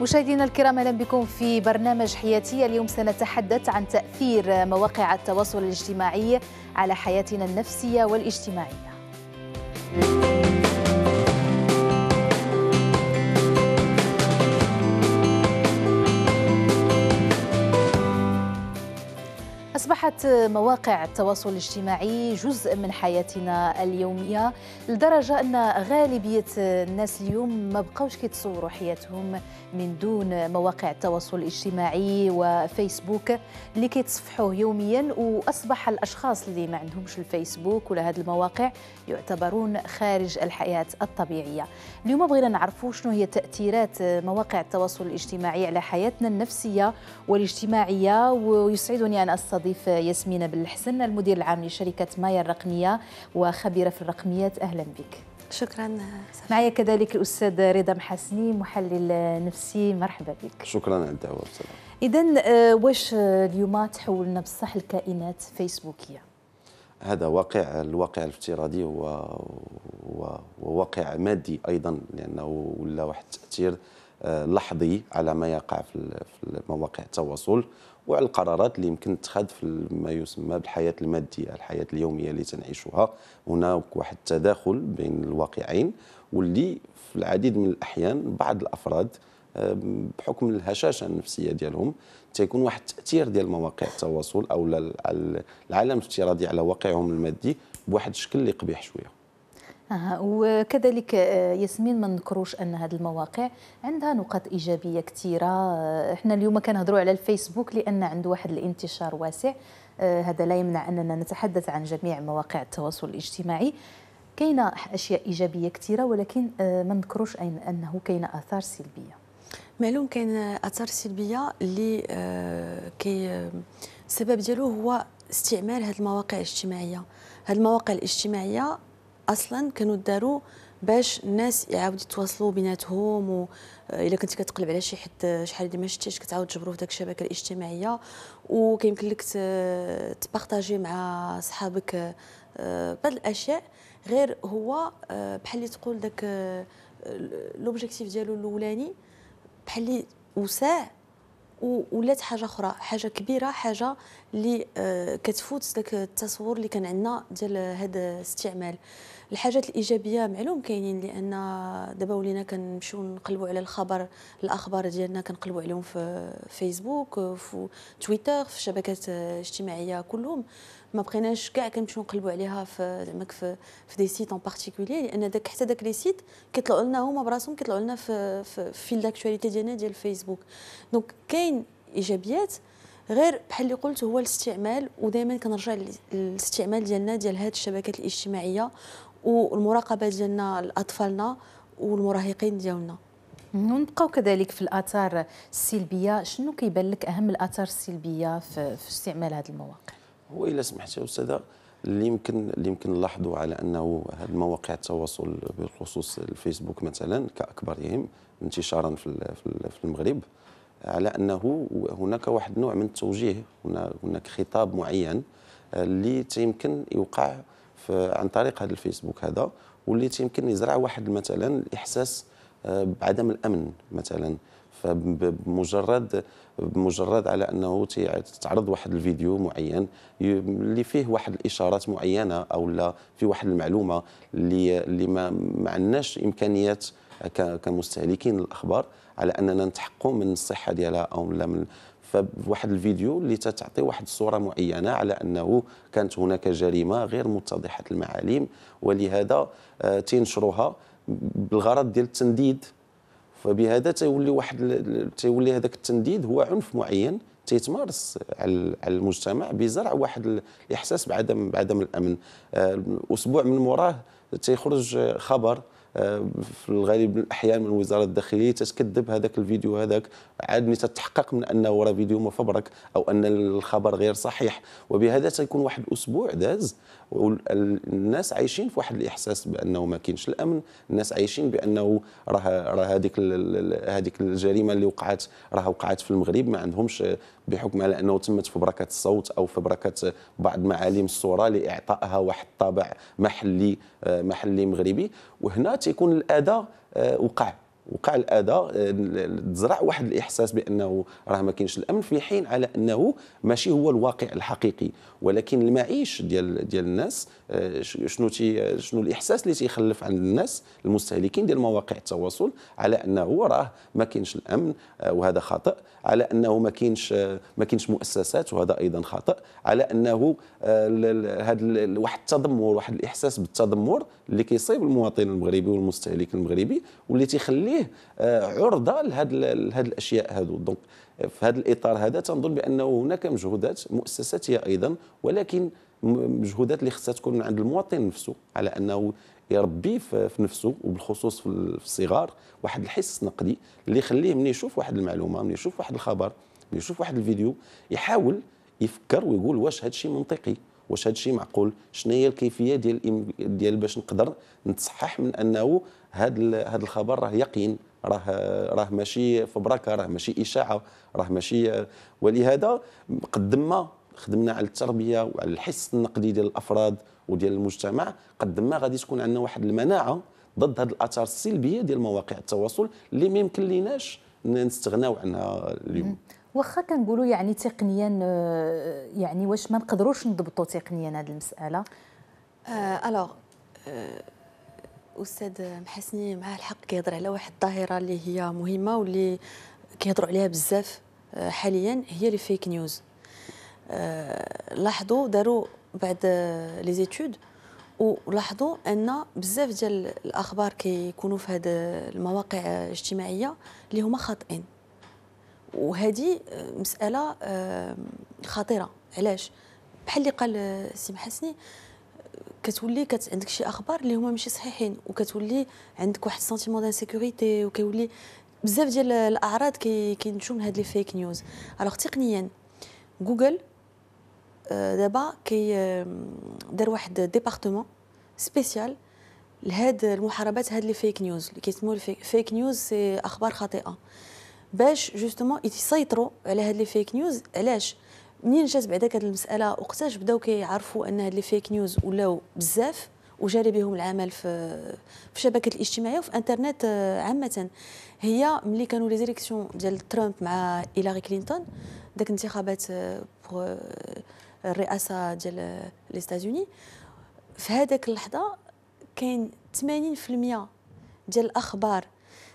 مشاهدينا الكرام أهلا بكم في برنامج حياتي. اليوم سنتحدث عن تأثير مواقع التواصل الاجتماعي على حياتنا النفسية والاجتماعية. أصبحت مواقع التواصل الاجتماعي جزء من حياتنا اليومية لدرجة أن غالبية الناس اليوم ما بقوش كيتصوروا حياتهم من دون مواقع التواصل الاجتماعي وفيسبوك اللي كيتصفحوه يوميا. وأصبح الأشخاص اللي ما عندهمش الفيسبوك ولا هذه المواقع يعتبرون خارج الحياة الطبيعية. اليوم بغينا نعرفوا شنو هي تأثيرات مواقع التواصل الاجتماعي على حياتنا النفسية والاجتماعية ويسعدني أن أستضيف نستضيف ياسمين بالحسن المدير العام لشركة مايا الرقمية وخبيرة في الرقميات أهلا بك. شكرا معي كذلك الأستاذ رضا محسني محلل نفسي. مرحبا بك. شكرا على الدعوة إذا واش اليوم تحولنا بصح الكائنات فيسبوكية؟ هذا واقع الواقع الافتراضي هو واقع مادي أيضا لأنه ولا واحد التاثير لحظي على ما يقع في مواقع التواصل. وعلى القرارات اللي يمكن تتخذ في ما يسمى بالحياة المادية الحياة اليومية اللي تنعيشها هناك واحد التداخل بين الواقعين واللي في العديد من الأحيان بعض الأفراد بحكم الهشاشة النفسية ديالهم تيكون واحد التأثير ديال مواقع التواصل أو العالم الافتراضي على واقعهم المادي بواحد الشكل اللي قبيح شوية. آه وكذلك ياسمين ما نذكروش أن هذه المواقع عندها نقاط إيجابية كثيره إحنا اليوم كنهضروا على الفيسبوك لأن عنده واحد الانتشار واسع. هذا لا يمنع أننا نتحدث عن جميع مواقع التواصل الاجتماعي. كاينة أشياء إيجابية كثيره ولكن ما نذكروش أنه كاينة آثار سلبية. معلوم كاين آثار سلبية اللي كي السبب ديالو هو استعمال هذه المواقع الاجتماعية. هذه المواقع الاجتماعية أصلا كانوا داروا باش الناس يعاودوا يتواصلوا بيناتهم و إلا كنت كتقلب على شي حد شحال هذه ما شفتيش كتعاود تجبروا في داك الشبكة الاجتماعية. وكيمكن لك تبارطاجي مع صحابك بعض الأشياء. غير هو بحال اللي تقول داك لوبجيكتيف ديالو الأولاني بحال اللي وسع ولات حاجة أخرى حاجة كبيرة حاجة اللي كتفوت داك التصور اللي كان عندنا ديال هذا الاستعمال. الحاجات الإيجابية معلوم كاينين لأن دابا ولينا كنمشيو نقلبوا على الخبر الأخبار ديالنا كنقلبوا عليهم في فيسبوك في تويتر في الشبكات الاجتماعية كلهم. ما بقيناش كاع كنمشيو نقلبوا عليها في زعما في في des sites en particulier لأن داك حتى داك les sites كيطلعوا لنا هما براسهم كيطلعوا لنا في في fil d'actualité ديالنا ديال الفيسبوك donc كاين إيجابيات غير بحال اللي قلت هو الاستعمال ودائما كنرجع للاستعمال ديالنا ديال هذه الشبكات الاجتماعية والمراقبة ديالنا لأطفالنا والمراهقين ديالنا. ونبقاو كذلك في الآثار السلبية. شنو كيبان لك أهم الآثار السلبية في, في استعمال هذه المواقع؟ هو إلا سمحتي أستاذة اللي يمكن اللي يمكن نلاحظوا على أنه هذه مواقع التواصل بخصوص الفيسبوك مثلا كأكبرهم انتشارا في في المغرب على أنه هناك واحد النوع من التوجيه هناك خطاب معين اللي تيمكن يوقع عن طريق هذا الفيسبوك هذا واللي تيمكن يزرع واحد مثلا الإحساس بعدم الأمن مثلا. فبمجرد بمجرد على أنه تعرض واحد الفيديو معين اللي فيه واحد الإشارات معينة أو لا في واحد المعلومة اللي اللي ما, ما عندناش إمكانيات كمستهلكين الأخبار على أننا نتحققوا من الصحة ديالها أو لا من فواحد الفيديو اللي تعطي واحد الصورة معينة على أنه كانت هناك جريمة غير متضحة المعالم ولهذا تنشروها بالغرض ديال التنديد. فبهذا تيولي واحد تيولي هذاك التنديد هو عنف معين تيتمارس على المجتمع بزرع واحد الإحساس بعدم بعدم الأمن. أسبوع من موراه تيخرج خبر في الغالب من الأحيان من وزارة الداخلية تتكذب هذاك الفيديو هذاك عاد تتحقق من انه راه فيديو مفبرك أو أن الخبر غير صحيح. وبهذا تيكون واحد الأسبوع داز. والناس عايشين في واحد الإحساس بأنه ما كاينش الأمن الناس عايشين بأنه راه راه هذيك هذيك الجريمة اللي وقعت راه وقعت في المغرب ما عندهمش بحكم على أنه تمت فبركه الصوت أو فبركه بعض معالم الصورة لإعطائها واحد الطابع محلي محلي مغربي. وهنا تيكون الأذى وقع. وقع الأذى آه، تزرع واحد الإحساس بأنه راه ما كاينش الأمن في حين على أنه ماشي هو الواقع الحقيقي. ولكن المعيش ديال ديال الناس آه، شنو شنو الإحساس اللي تيخلف عند الناس المستهلكين ديال مواقع التواصل على أنه راه ما كاينش الأمن آه، وهذا خاطئ. على أنه ما كاينش ما كاينش مؤسسات وهذا أيضا خاطئ. على أنه هذا واحد التذمر واحد الإحساس بالتذمر اللي كيصيب المواطن المغربي والمستهلك المغربي واللي تيخليه آه، عرضة لهذه لهذه الأشياء هذو دونك في هذا الإطار هذا تنظن بأنه هناك مجهودات مؤسساتيه أيضا ولكن مجهودات اللي خصها تكون عند المواطن نفسه على أنه يربي في نفسه وبالخصوص في الصغار واحد الحس نقدي اللي يخليه من يشوف واحد المعلومة من يشوف واحد الخبر من يشوف واحد الفيديو يحاول يفكر ويقول واش هذا الشيء منطقي. واش هذا الشيء معقول؟ شنو هي الكيفية ديال ديال باش نقدر نتصحح من أنه هذا هذا الخبر راه يقين راه راه ماشي فبركة راه ماشي إشاعة راه ماشي ولهذا قدم ما خدمنا على التربية وعلى الحس النقدي ديال الأفراد وديال المجتمع قد ما غادي تكون عندنا واحد المناعة ضد هذه الآثار السلبية ديال مواقع التواصل اللي ما يمكن ليناش نستغناو عنها اليوم. واخا كنقولوا يعني تقنيا آه، يعني واش ما نقدروش نضبطوا تقنيا هذه المسألة؟ الوغ آه أستاذ محسني معاه الحق كيهضر على واحد الظاهرة اللي هي مهمة واللي كيهضروا عليها بزاف آه، حاليا هي لي فيك نيوز لاحظوا داروا بعد لي زيتود ولاحظوا أن بزاف ديال الأخبار كيكونوا في هذه المواقع الاجتماعية اللي هما خاطئين. وهذه مسألة آه، خطيرة. علاش؟ بحال اللي قال سي محسني كتولي كت عندك شي أخبار اللي هما ماشي صحيحين وكتولي عندك واحد sentiment d'insécurité وكيولي بزاف ديال الأعراض كينتجوا من هاد les fake news alors تقنيا جوجل آه، دابا كي دار واحد département spécial لهاد المحاربات هاد les fake news اللي كيسموه fake news c'est أخبار خاطئة. باش justement يسيطروا على هاد les fake news. علاش؟ منين جات بعداك هاد المسألة؟ وقتاش بداو كيعرفوا أن هاد les fake news ولاو بزاف وجاري بهم العمل في في الشبكات الاجتماعية وفي إنترنت آه، عامة؟ هي ملي كانوا les élections ديال ترامب مع هيلاري كلينتون داك الانتخابات آه، pour الرئاسة ديال les États-Unis في هذاك اللحظة كاين 80% ديال الأخبار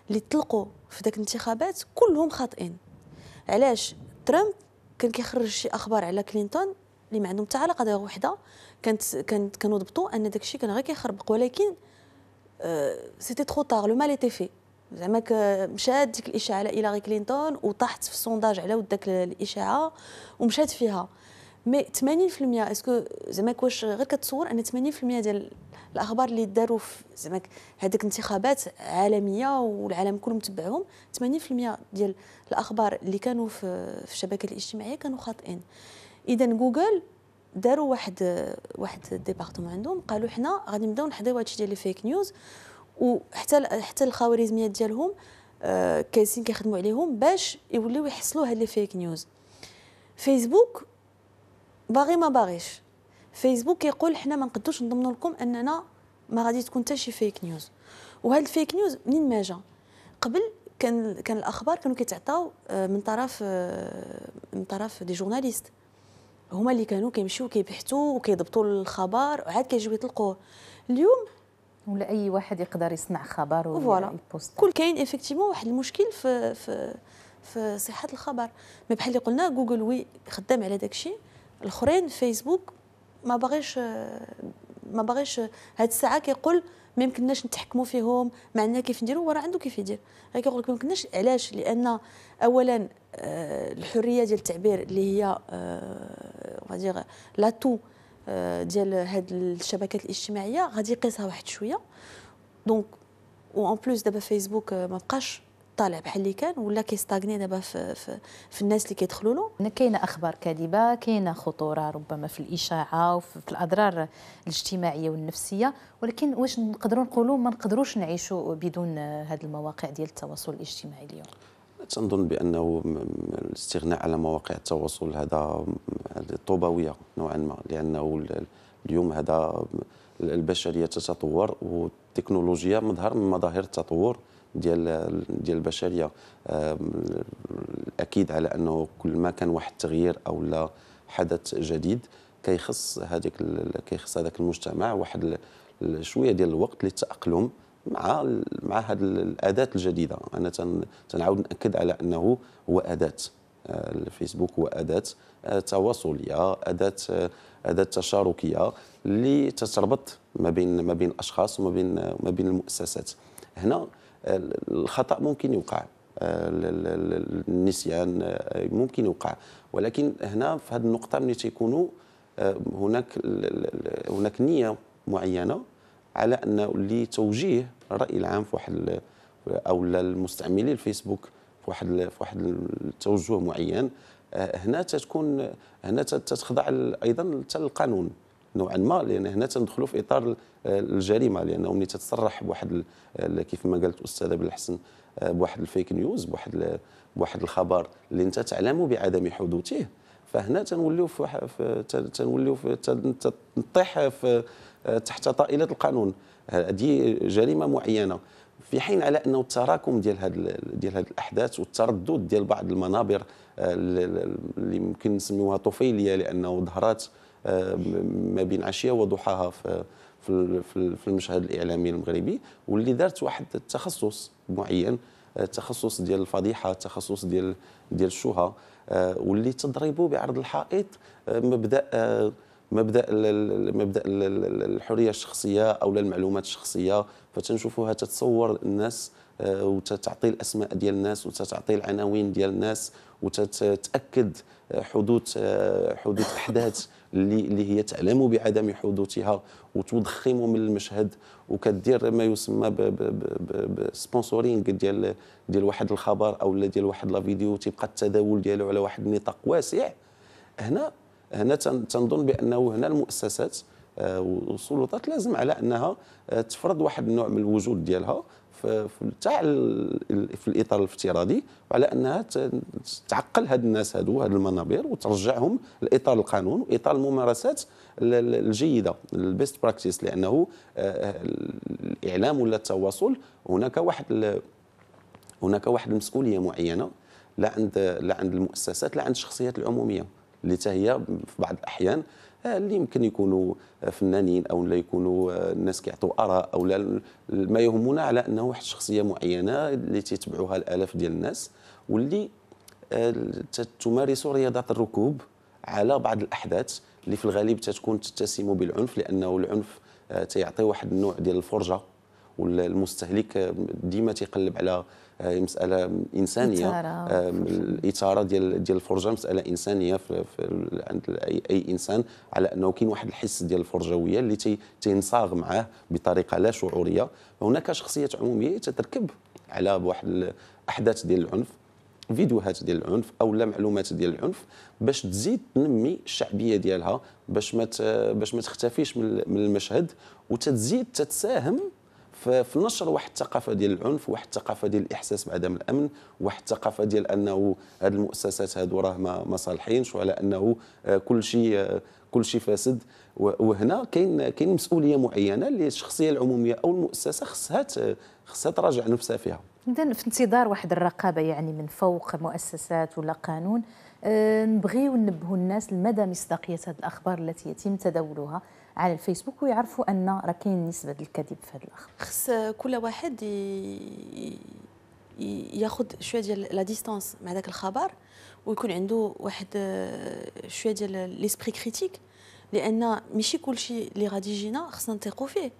اللي طلقوا في ذاك الانتخابات كلهم خاطئين. علاش؟ ترامب كان كيخرج شي أخبار على كلينتون اللي ما عندهم حتى علاقة غير وحدة. كانت كانت كانوا ضبطوا أن داك الشيء كان غير كيخربق ولكن c'était trop tard le mal était fait زعما مشات ديك الإشاعة على هيلاري كلينتون وطاحت في ال sondage على ود داك الإشاعة ومشات فيها. mais 80% est-ce que زعما واش غير كتصور أن 80% ديال الأخبار اللي داروا في زعما هذيك انتخابات عالمية والعالم كله متبعهم 80% ديال الأخبار اللي كانوا في الشبكات الاجتماعية كانوا خاطئين. اذا جوجل داروا واحد واحد département عندهم قالوا حنا غادي نبداو نحضيو هادشي ديال les fake news وحتى حتى الخوارزميات ديالهم آه كايسين كيخدموا عليهم باش يوليو يحصلوا هاد les fake news. فيسبوك باغي ما باغيش. فيسبوك كيقول حنا ما نقدوش نضمنوا لكم أننا ما غادي تكون حتى شي fake news وهاد ال fake news منين ما جا قبل كان كان الأخبار كانوا كيتعطاو آه، من طرف آه، من طرف des journalistes. هما اللي كانوا كيمشيو كيبحثوا وكيضبطوا الخبر وعاد كيجيو يطلقوه. اليوم ولا أي واحد يقدر يصنع خبر وي poste كل كاين effectivement واحد المشكل في في في صحة الخبر. ما بحال اللي قلنا جوجل oui خدام على داك الشيء الأخرين فيسبوك ما باغيش ما باغيش هاد الساعة كيقول ما يمكنناش نتحكموا فيهم ما عندنا كيف نديروا وراه عنده كيف يدير. غير كيقول لك ما يمكنناش علاش؟ لأن اولا آه، الحرية ديال التعبير اللي هي غادي l'atout ديال هاد الشبكات الاجتماعية غادي يقيسها واحد شوية. دونك و ان بلوس دابا فيسبوك ما بقاش طالع بحال اللي كان ولا كيستاغني دابا في, في, في الناس اللي كيدخلوا له؟ كاينة أخبار كاذبة كاينة خطورة ربما في الإشاعة وفي الأضرار الاجتماعية والنفسية ولكن واش نقدروا نقولوا ما نقدروش نعيشوا بدون هذه المواقع ديال التواصل الاجتماعي اليوم؟ تنظن بأنه الاستغناء على مواقع التواصل هذا طوبويه نوعا ما لأنه اليوم هذا البشرية تتطور والتكنولوجيا مظهر من مظاهر التطور. ديال ديال البشرية أكيد على أنه كل ما كان واحد التغيير أو لا حدث جديد كيخص هذيك كيخص هذاك المجتمع واحد شوية ديال الوقت للتاقلم مع مع هذه الأداة الجديدة. أنا تنعاود نأكد على أنه هو أداة آه، الفيسبوك هو أداة آه، تواصلية أداة آه، أداة تشاركية اللي تتربط ما بين ما بين الأشخاص وما بين ما بين المؤسسات. هنا الخطأ ممكن يوقع النسيان ممكن يوقع. ولكن هنا في هذه النقطة ملي تيكونوا هناك هناك نية معينة على انه لتوجيه الراي العام في واحد أو المستعملي الفيسبوك في واحد في واحد التوجه معين. آه، هنا تتكون هنا تتخضع أيضا حتى القانون نوعا ما لأن هنا تندخلوا في إطار الجريمة لأنه ملي تتصرح بواحد كيف ما قالت الأستاذة بالحسن آه، بواحد الفيك نيوز بواحد بواحد الخبر اللي أنت تعلم بعدم حدوثه. فهنا تنوليو في تنوليو في تطيح في تحت طائلة القانون. هذه جريمة معينة. في حين على أنه التراكم ديال هاد ديال هاد الأحداث والتردد ديال بعض المنابر آه، اللي ممكن نسميوها طفيلية لأنه ظهرت آه، ما بين عشية وضحاها في في المشهد الإعلامي المغربي واللي دارت واحد التخصص معين التخصص آه، ديال الفضيحة التخصص ديال ديال الشهى واللي تضربوا بعرض الحائط مبدأ مبدأ مبدأ الحرية الشخصية أو المعلومات الشخصية. فتنشوفوها تتصور الناس آه، وتعطي الأسماء ديال الناس وتعطي العناوين ديال الناس وتتأكد حدوث آه، حدوث أحداث اللي هي تعلم بعدم حدوثها وتضخم من المشهد وكدير ما يسمى بسبونسورينغ ديال ديال واحد الخبر أو ديال واحد لا فيديو تيبقى التداول ديالو على واحد النطاق واسع. هنا هنا تنظن بأنه هنا المؤسسات آه، والسلطات لازم على أنها آه، تفرض واحد النوع من الوجود ديالها. في تاع في الإطار الافتراضي وعلى أنها تعقل هاد الناس هادو هاد المنابر وترجعهم لإطار القانون وإطار الممارسات الجيدة ال best practices لأنه آه، الإعلام ولا التواصل هناك واحد هناك واحد المسؤولية معينة لا عند لا عند المؤسسات لا عند الشخصيات العمومية اللي هي في بعض الأحيان اللي يمكن يكونوا فنانين أو لا يكونوا آه، الناس كيعطوا آراء أو لا ما يهمنا على أنه واحد الشخصيه معينة اللي تيتبعوها الآلاف ديال الناس واللي آه، تمارس رياضة الركوب على بعض الأحداث اللي في الغالب تتكون تتسم بالعنف لأنه العنف تيعطي واحد النوع ديال الفرجة. والمستهلك ديما تيقلب على آه، مسألة إنسانية. الاثاره ديال ديال الفرجة مسألة إنسانية في, عند أي, إنسان على أنه كاين واحد الحس ديال الفرجوية اللي تي تينصاغ معاه بطريقة لا شعورية. هناك شخصيات عمومية تتركب على واحد الاحداث ديال العنف فيديوهات ديال العنف أو لا معلومات ديال العنف باش تزيد تنمي الشعبية ديالها باش ما باش ما تختفيش من المشهد وتزيد تتساهم في نشر واحد الثقافة ديال العنف واحد الثقافة ديال الإحساس بعدم الأمن واحد الثقافة ديال أنه هذه المؤسسات هادو راه ما, ما صالحينش وعلى أنه آه، كل شيء آه، كل شيء فاسد. وهنا كاين كاين مسؤولية معينة اللي الشخصية العمومية أو المؤسسة خصها خصها تراجع نفسها فيها. إذا في انتظار واحد الرقابة يعني من فوق مؤسسات ولا قانون أه نبغيو ننبهوا الناس لمدى مصداقية هذه الأخبار التي يتم تداولها. على الفيسبوك ويعرفوا أن راه كاين نسبة الكذب في هذه الأخبار. خص كل واحد ياخذ شوية ديال la distance مع ذاك الخبر ويكون عنده واحد شوية ديال l'esprit critique لأن ماشي كلشي اللي غادي يجينا خصنا نثيقوا فيه.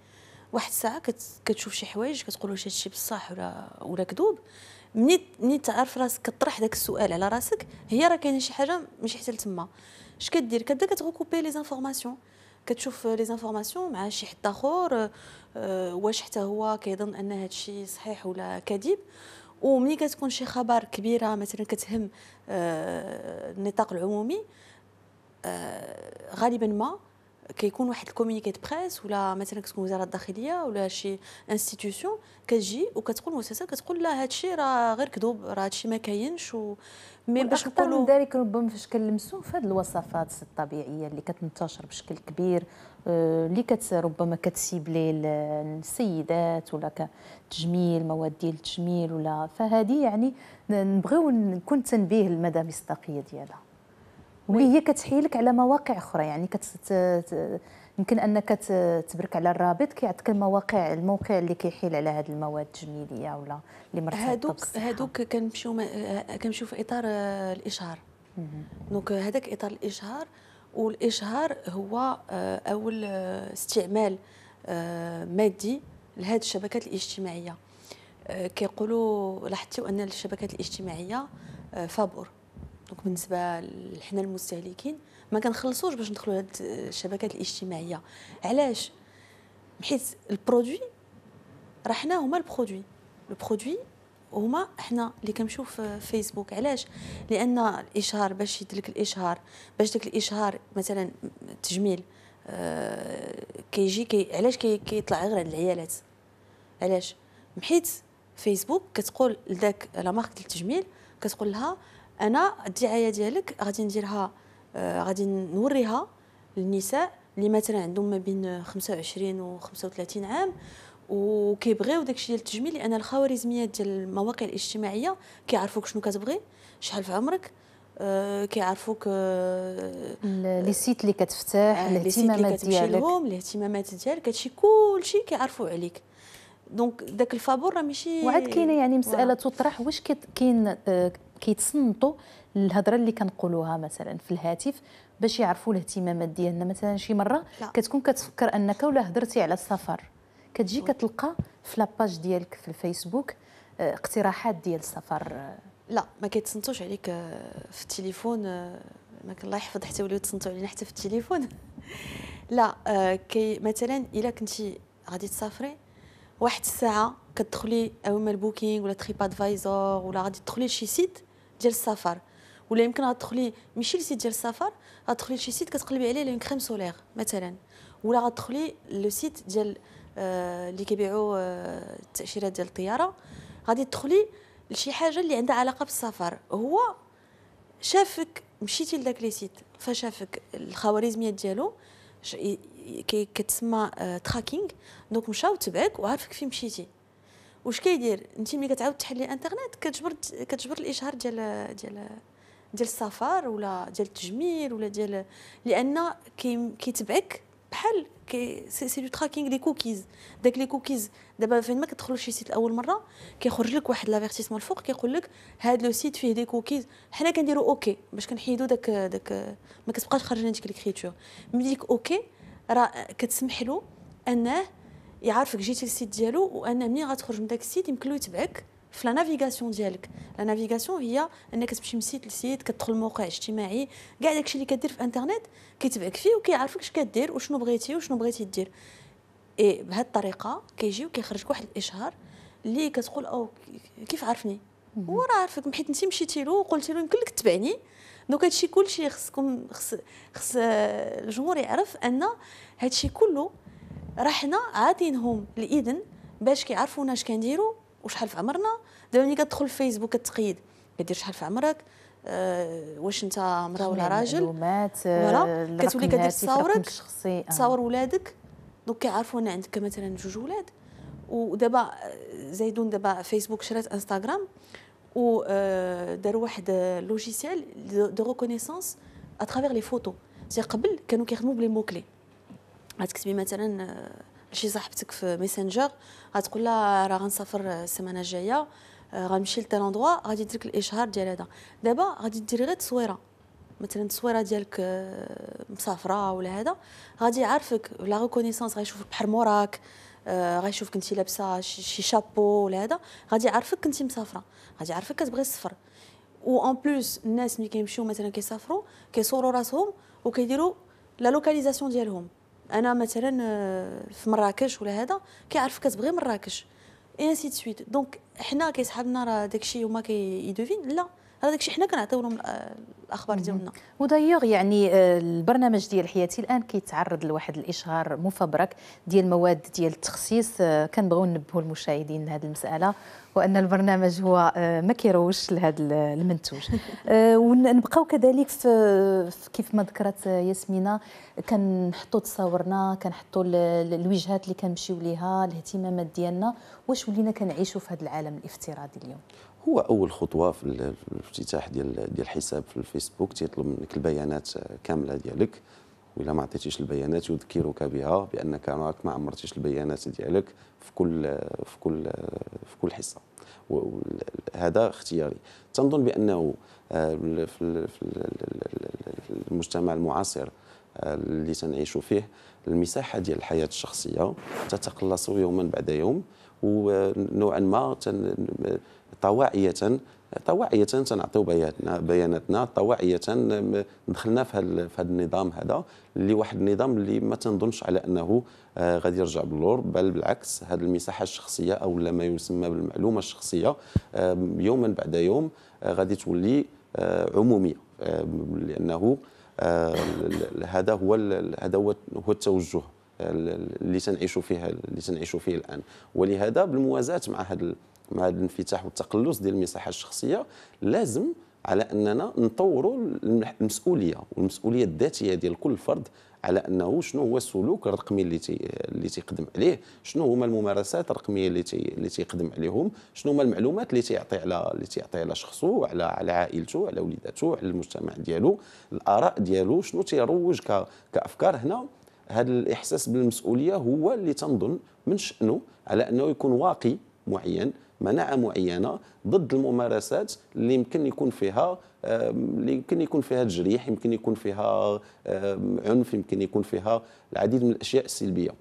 واحد الساعة كتشوف شي حوايج كتقول واش هادشي بصح ولا ولا كذوب مني مني تعرف راسك كطرح داك السؤال على راسك هي راه كاينة شي حاجة ماشي حتى لتما. اش كدير؟ كتبدا كت recouper les informations. كتشوف les informations مع شي حد آخر آه، واش حتى هو كيظن أن هذا الشيء صحيح ولا كذب ومني كتكون شي خبر كبيرة مثلا كتهم آه، النطاق العمومي آه، غالبا ما كيكون واحد ال communiqué presse ولا مثلا كتكون وزارة الداخلية ولا شي institution كتجي وكتقول المؤسسة كتقول لا هذا الشيء راه غير كذوب راه هذا الشيء ما كاينش و مي باش نقولوا من ذلك ربما فاش كنلمسوا في هذه الوصفات الطبيعية اللي كتنتشر بشكل كبير آه، اللي كت ربما كتسيبلي السيدات ولا كتجميل مواد ديال التجميل ولا فهذه يعني نبغيو نكون تنبيه لمدى مصداقيه ديالها. واللي هي كتحيلك على مواقع أخرى يعني كت يمكن أنك تبرك على الرابط كيعطيك المواقع الموقع اللي كيحيل على هذه المواد التجميليه ولا اللي مرتبطة هادوك هادوك كنمشيو كنمشيو في إطار آه، الإشهار. donc هذاك إطار الإشهار والإشهار هو آه، أول آه، استعمال مادي لهذه الشبكات الاجتماعية. كيقولوا لاحظتوا أن الشبكات الاجتماعية فابور. donc بالنسبة لحنا المستهلكين ما كنخلصوش باش ندخلوا هاد الشبكات الاجتماعية. علاش؟ حيت ال produit راه حنا هما ال produit. ال produit هما حنا اللي كنمشيو في فيسبوك. علاش؟ لأن الإشهار باش يدلك الإشهار باش داك الإشهار مثلا تجميل آه كيجي كي علاش كي كيطلع غير عند العيالات؟ علاش؟ حيت فيسبوك كتقول لذاك la marque التجميل كتقول لها أنا الدعاية ديالك غادي نديرها آه غادي نوريها للنساء اللي مثلا عندهم ما بين 25 و 35 عام وكيبغيو داكشي ديال التجميل لأن الخوارزميات ديال المواقع الاجتماعية كيعرفوك شنو كتبغي شحال في عمرك آه كيعرفوك آه les sites اللي كتفتح آه الاهتمامات ديالك. الاهتمامات ديالك هادشي كلشي كيعرفوا عليك. donc داك الفابور راه ماشي وعاد كاينة يعني مسألة تطرح واش كاين كيتصنتوا الهضره اللي كنقولوها مثلا في الهاتف باش يعرفوا الاهتمامات ديالنا. مثلا شي مرة لا. كتكون كتفكر أنك ولا هضرتي على السفر كتجي كتلقى في la page ديالك في الفيسبوك آه، اقتراحات ديال السفر. لا ما كيتصنتوش عليك آه، في التليفون ما كان الله يحفظ حتى وليو تصنتوا علينا حتى في التليفون. لا كي مثلا إلا كنتي غادي تسافري واحد الساعة كتدخلي أو ما ال Booking ولا TripAdvisor ولا غادي تدخلي لشي site ديال السفر. ولا يمكن غتدخلي ماشي ل site ديال السفر غتدخلي لشي site كتقلبي عليه l'une crème solaire مثلا. ولا غتدخلي le site ديال آه اللي كيبيعوا آه التأشيرات ديال الطيارة. غادي تدخلي لشي حاجة اللي عندها علاقة بالسفر. هو شافك مشيتي لذاك les sites فشافك الخوارزميات ديالو. كتسمى آه tracking donc مشى وتبعك وعارفك فين مشيتي. واش كيدير؟ انت ملي كتعاود تحلي انترنت كتجبر كتجبر الاشهار ديال ديال ديال السفر ولا ديال التجميل ولا ديال لأن كيتبعك parce que c'est du tracking les cookies. داك les cookies دابا فين ما كتدخلوا شي site لأول مرة كيخرج لك واحد l'avertissement الفوق كيقول لك هاد le site فيه des cookies. حنا كنديروا OK باش كنحيدوا داك داك ما كتبقاش خارج لنا ديك l'écriture. ملي ديك OK راه كتسمح له انه يعرفك جيتي لل site ديالو وأن ملي غتخرج من داك ال site يمكن له يتبعك في la navigation ديالك. la navigation هي أنك تمشي من site ل site كتدخل موقع اجتماعي. كاع داكشي اللي كدير في انترنت كيتبعك فيه وكيعرفك اش كدير وشنو بغيتي وشنو بغيتي دير. إي بهذه الطريقة كيجي وكيخرجك واحد الإشهار اللي كتقول أو كيف عرفني؟ هو راه عارفك حيت انت مشيتي له وقلتي له يمكن لك تبعني donc هادشي كلشي خصكم خص خص الجمهور يعرف أن هادشي كله راه حنا عاطينهم الإذن باش كيعرفونا اش كنديروا وشحال في عمرنا. دابا ملي كتدخل فيسبوك كتقيد كدير شحال في عمرك أه واش انت مراه ولا راجل؟ voilà كتولي كدير تصاورك تصاور ولادك. donc كيعرفوا ان عندك مثلا جوج ولاد. ودابا آه، زايدون دابا فيسبوك شرات انستغرام و آه، داروا واحد logiciel de reconnaissance à travers les photos سي قبل كانوا كيخدموا ب les mots-clés غتكتبي مثلا آه، لشي صاحبتك في ميسنجر غتقول لها راه غنسافر السيمانه الجاية آه، غنمشي ل tel endroit غادي يدير الإشهار ديال هذا. دابا غادي ديري غير تصويرة. مثلا التصويره ديالك آه، مسافرة ولا هذا غادي يعرفك la reconnaissance غيشوفك بحال موراك غيشوفك انت لابسة شي شابو ولا هذا غادي يعرفك كنتي مسافرة. غادي يعرفك كتبغي السفر. و en plus الناس ملي كيمشيو مثلا كيسافروا كيصوروا راسهم وكيديروا la localisation ديالهم. أنا مثلا آه، في مراكش ولا هذا كيعرف كتبغي مراكش. et ainsi de suite donc حنا كيسحابنا راه داكشي هما كي devinent لا. هذاك الشيء حنا كنعطيو لهم الأخبار ديالنا. ودايوغ يعني آه، البرنامج ديال حياتي الآن كيتعرض لواحد الإشهار مفبرك ديال المواد ديال التخصيص. آه، كنبغيو ننبهوا المشاهدين لهذه المسألة وأن البرنامج هو آه، ما كيروش لهذا المنتوج. ونبقاو كذلك في كيف ما ذكرت ياسمينة كنحطوا تصاورنا كنحطوا الوجهات اللي كنمشيو ليها الاهتمامات ديالنا واش ولينا كنعيشوا في هذا العالم الافتراضي اليوم. هو أول خطوة في الافتتاح ديال ديال الحساب في الفيسبوك تيطلب منك البيانات كاملة ديالك. وإلا ما عطيتيش البيانات يذكرك بها بأنك راك ما عمرتيش البيانات ديالك في كل في كل في كل حصة. هذا اختياري. تنظن بأنه آه، في المجتمع المعاصر آه، اللي تنعيش فيه المساحة ديال الحياة الشخصية تتقلص يوما بعد يوم. ونوعا ما طواعية طواعية تنعطيو بياناتنا بياناتنا طواعية دخلنا في هذا في هذا النظام هذا اللي واحد النظام اللي ما تنظنش على أنه آه، غادي يرجع باللور بل بالعكس هذه المساحة الشخصية أو ما يسمى بالمعلومة الشخصية يوما بعد يوم آه، غادي تولي آه، عمومية لأنه هذا هو هذا هو التوجه اللي تنعيشوا فيه اللي تنعيشوا فيه الآن. ولهذا بالموازاة مع هذا مع الانفتاح والتقلص ديال المساحة الشخصية لازم على أننا نطوروا المسؤولية والمسؤولية الذاتية ديال كل فرد على أنه شنو هو السلوك الرقمي اللي تي اللي تيقدم عليه شنو هما الممارسات الرقمية اللي تي اللي تيقدم عليهم شنو هما المعلومات اللي تيعطي على اللي تيعطي على شخصه على على عائلته على وليداته على المجتمع ديالو الآراء ديالو شنو تيروج كأفكار. هنا هذا الإحساس بالمسؤولية هو اللي تنظن من شأنه على أنه يكون واقي معين مناعة معينة ضد الممارسات اللي يمكن يكون فيها اللي يمكن يكون فيها تجريح يمكن يكون فيها عنف يمكن يكون فيها العديد من الأشياء السلبية.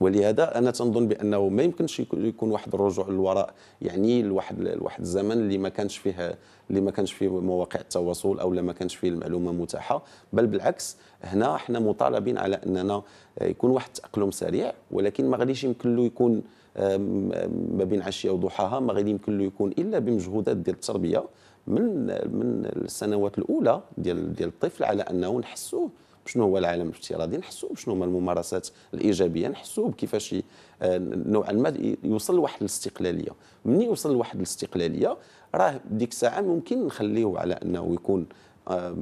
ولهذا أنا تنظن بأنه ما يمكنش يكون واحد الرجوع للوراء يعني لواحد لواحد الزمن اللي ما كانش فيه اللي ما كانش فيه مواقع التواصل أو ما كانش فيه المعلومة متاحة. بل بالعكس هنا إحنا مطالبين على أننا يكون واحد التاقلم سريع ولكن ما غاديش يمكن له يكون ما بين عشية وضحاها ما غادي يمكن له يكون إلا بمجهودات ديال التربية من من السنوات الأولى ديال ديال الطفل على أنه نحسوه شنو هو العالم الافتراضي نحسوا بشنو هما الممارسات الإيجابية نحسوا بكيفاش آه، نوعا ما يوصل لواحد الاستقلالية. مني يوصل لواحد الاستقلالية راه ديك الساعة ممكن نخليه على أنه يكون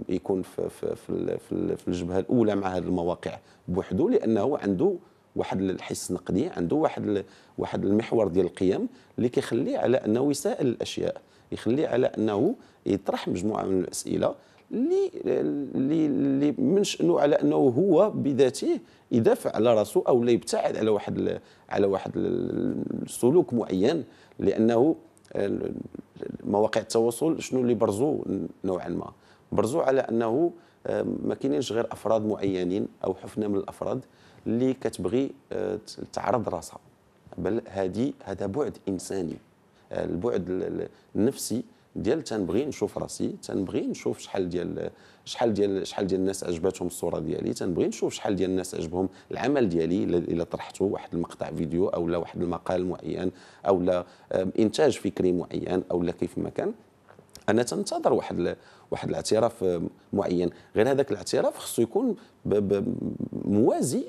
يكون في في في, في الجبهة الأولى مع هذه المواقع بوحده لأنه عنده واحد الحس نقدي عنده واحد واحد المحور ديال القيم اللي كيخليه على أنه يسائل الأشياء يخليه على أنه يطرح مجموعة من الأسئلة اللي اللي اللي من شأنه على أنه هو بذاته يدافع على راسه أو لا يبتعد على واحد على واحد السلوك معين لأنه مواقع التواصل شنو اللي برزوا نوعا ما. برزوا على أنه ما كاينينش غير أفراد معينين أو حفنة من الأفراد. اللي كتبغي آه، تعرض راسها. بل هذه هذا بعد إنساني. آه، البعد النفسي ديال تنبغي نشوف راسي تنبغي نشوف شحال ديال شحال ديال شحال ديال الناس عجباتهم الصورة ديالي تنبغي نشوف شحال ديال الناس عجبهم العمل ديالي إلا طرحته واحد المقطع فيديو أو لا واحد المقال معين أو لا إنتاج فكري معين أو لا كيف ما كان. أنا تنتظر واحد واحد الاعتراف معين. غير هذاك الاعتراف خصو يكون موازي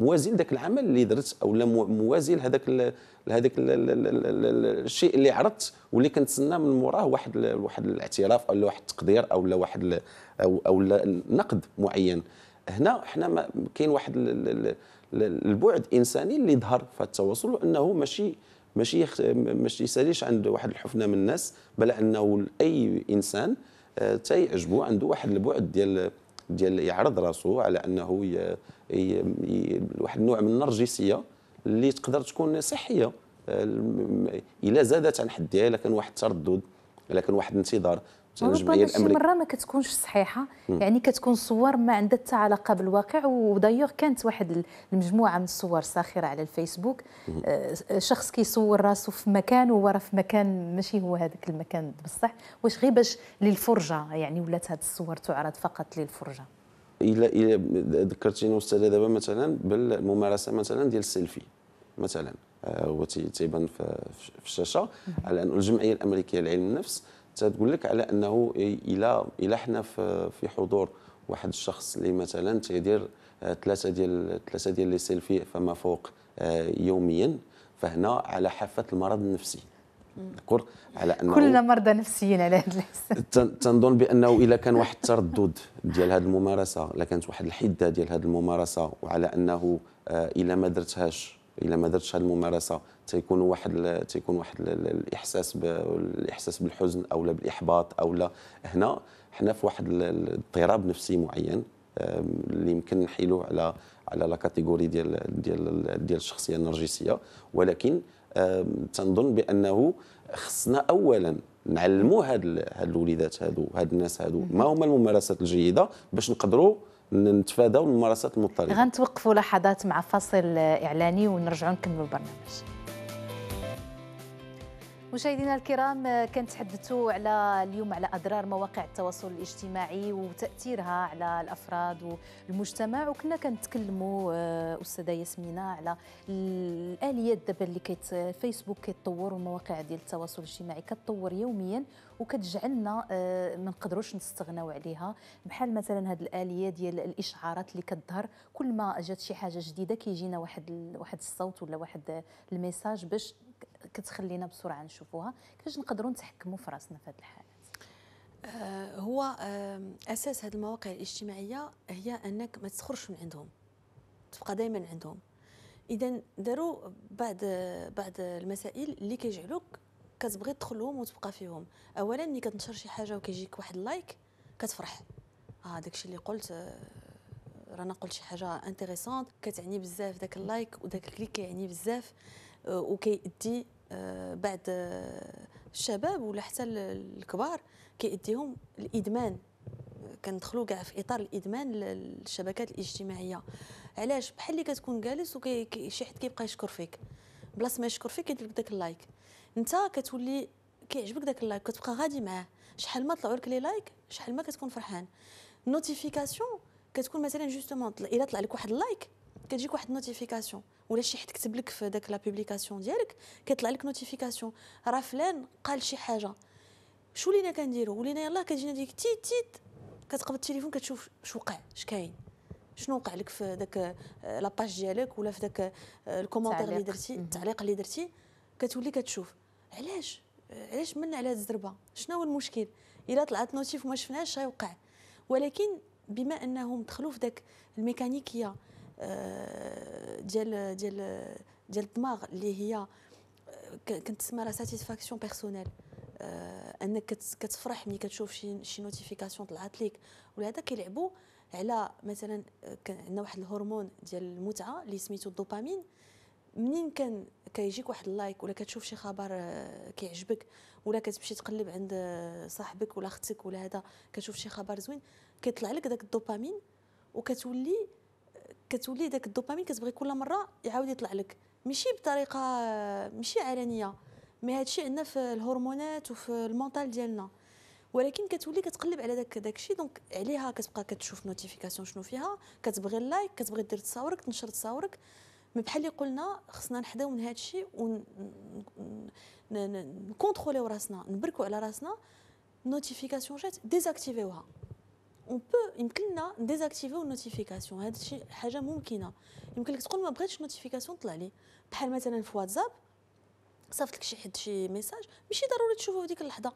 موازي لذاك العمل اللي درت أو لا موازي لهذاك لهذاك الشيء اللي عرضت واللي كنتسنى من موراه واحد واحد الاعتراف أو واحد التقدير أو لا واحد أو أو نقد معين. هنا حنا كاين واحد البعد الانساني اللي ظهر في التواصل انه ماشي ماشي ماشي يساليش عند واحد الحفنة من الناس بل أنه أي إنسان آه، تيعجبو عنده واحد البعد ديال ديال يعرض راسه على انه ي... ي... ي... واحد النوع من النرجسية اللي تقدر تكون صحية. إلا زادت عن حدها إلا كان واحد التردد إلا كان واحد الانتظار. الجمعيه الأمريكية. مره ما كتكونش صحيحة. م. يعني كتكون صور ما عندها حتى علاقة بالواقع ودايوغ كانت واحد المجموعة من الصور الساخره على الفيسبوك. آه شخص كيصور راسه في مكان وهو راه في مكان ماشي هو هذاك المكان بصح. واش غير باش للفرجة يعني ولات هذه الصور تعرض فقط للفرجة؟ الا إلا ذكرتيني أستاذة دابا مثلا بالممارسة مثلا ديال السيلفي مثلا. آه، هو تيبان في الشاشة. على ان الجمعية الأمريكية لعلم النفس تقول لك على أنه إلى إلى حنا في حضور واحد الشخص اللي مثلا تيدير ثلاثة ديال ثلاثة ديال les selfies فما فوق يوميا فهنا على حافة المرض النفسي. d'accord؟ على أنه كلنا مرضى نفسيين على هذا تنظن بأنه اذا كان واحد التردد ديال هذه الممارسة إلا كانت واحد الحدة ديال هذه الممارسة وعلى أنه آه، إلا ما درتهاش إلا ما درتش هذه الممارسة. تيكون واحد تيكون واحد الإحساس الإحساس بالحزن أو لا بالإحباط أو لا. هنا حنا في واحد الاضطراب نفسي معين اللي يمكن نحيلوه على على لا كاتيجوري ديال ديال ديال الشخصية النرجسية. ولكن تنظن بأنه خصنا اولا نعلموا هاد هاد الوليدات هادو هاد الناس هادو ما هما الممارسات الجيدة باش نقدروا نتفاداو الممارسات المضطربة. غنتوقفوا لحظات مع فاصل إعلاني ونرجعوا نكملوا البرنامج. مشاهدينا الكرام كنتحدثوا على اليوم على أضرار مواقع التواصل الاجتماعي وتأثيرها على الأفراد والمجتمع وكنا كنتكلموا آه، أستاذة ياسمينة على الآليات دابا اللي كيت فيسبوك كيتطور ومواقع ديال التواصل الاجتماعي كتطور يوميا وكتجعلنا آه، ما نقدروش نستغناو عليها. بحال مثلا هذه الآلية ديال الإشعارات اللي كتظهر كل ما جات شي حاجة جديدة كيجينا واحد واحد الصوت ولا واحد ال message باش كتخلينا بسرعة نشوفوها. كيفاش نقدروا نتحكموا في راسنا في هذه الحالات آه هو آه أساس هذه المواقع الاجتماعية هي أنك ما تخرجش من عندهم. تبقى دائما عندهم. اذا داروا بعض بعض المسائل اللي كيجعلوك كتبغي تدخلهم وتبقى فيهم. اولا ملي كتنشر شي حاجة وكيجيك واحد ال like كتفرح. آه داكشي اللي قلت آه رانا قلت شي حاجة intéressante كتعني بزاف داك ال like وداك ال clic كيعني بزاف آه، وكيأدي آه، بعض الشباب ولا حتى الكبار كيأديهم الإدمان. كندخلوا كاع في إطار الإدمان للشبكات الاجتماعية. علاش؟ بحال اللي كتكون جالس وشي حد كيبقى يشكر فيك. بلاص ما يشكر فيك كيدير داك ال like. انت كتولي كيعجبك داك ال like كتبقى غادي معاه. شحال ما طلعوا لك les likes شحال ما كتكون فرحان. notification كتكون مثلا justement إلا طلع لك واحد ال like كتجيك واحد ال notification ولا شي حد كتب لك في داك la publication ديالك كيطلع لك notification راه فلان قال شي حاجة. شنو ولينا كنديروا ولينا يلاه كتجينا ديك تيت تيت كتقبض التليفون كتشوف اش وقع اش كاين. شنو وقع لك في داك la page ديالك ولا في داك ال commentaire اللي درتي التعليق اللي درتي كتولي كتشوف. علاش؟ علاش من على هاد الزربة؟ شنو هو المشكل؟ إلا طلعت notif وما شفناش يوقع ولكن بما أنهم دخلوا في داك الميكانيكية آه، ديال ديال ديال الدماغ اللي هي كتسمى la satisfaction personnelle أنك كتفرح ملي كتشوف شي شي notification طلعت لك ولهذا كيلعبوا على مثلا عندنا واحد الهرمون ديال المتعة اللي سميتو الدوبامين. منين كان كيجيك واحد ال like ولا كتشوف شي خبر آه، كيعجبك؟ ولا كتمشي تقلب عند صاحبك ولا أختك ولا هذا كتشوف شي خبر زوين كيطلع لك داك الدوبامين وكتولي كتولي داك الدوبامين كتبغي كل مرة يعاود يطلع لك. ماشي بطريقة ماشي علنية mais هادشي عندنا في الهرمونات وفي ال mental ديالنا. ولكن كتولي كتقلب على داك داكشي donc عليها كتبقى كتشوف notification شنو فيها كتبغي ال like كتبغي دير تصاورك تنشر تصاورك. مي بحال اللي قلنا خصنا نحداو من هادشي و نكونتروليو راسنا نبركو على راسنا notification جات ديزاكتيفيوها on peut يمكن لنا ديزاكتيفيو ال notification هذا الشيء حاجة ممكنة. يمكن لك تقول ما بغيتش notification طلع لي. بحال مثلا في واتساب صيفط لك شي حد شي message ماشي ضروري تشوفه في ديك اللحظة.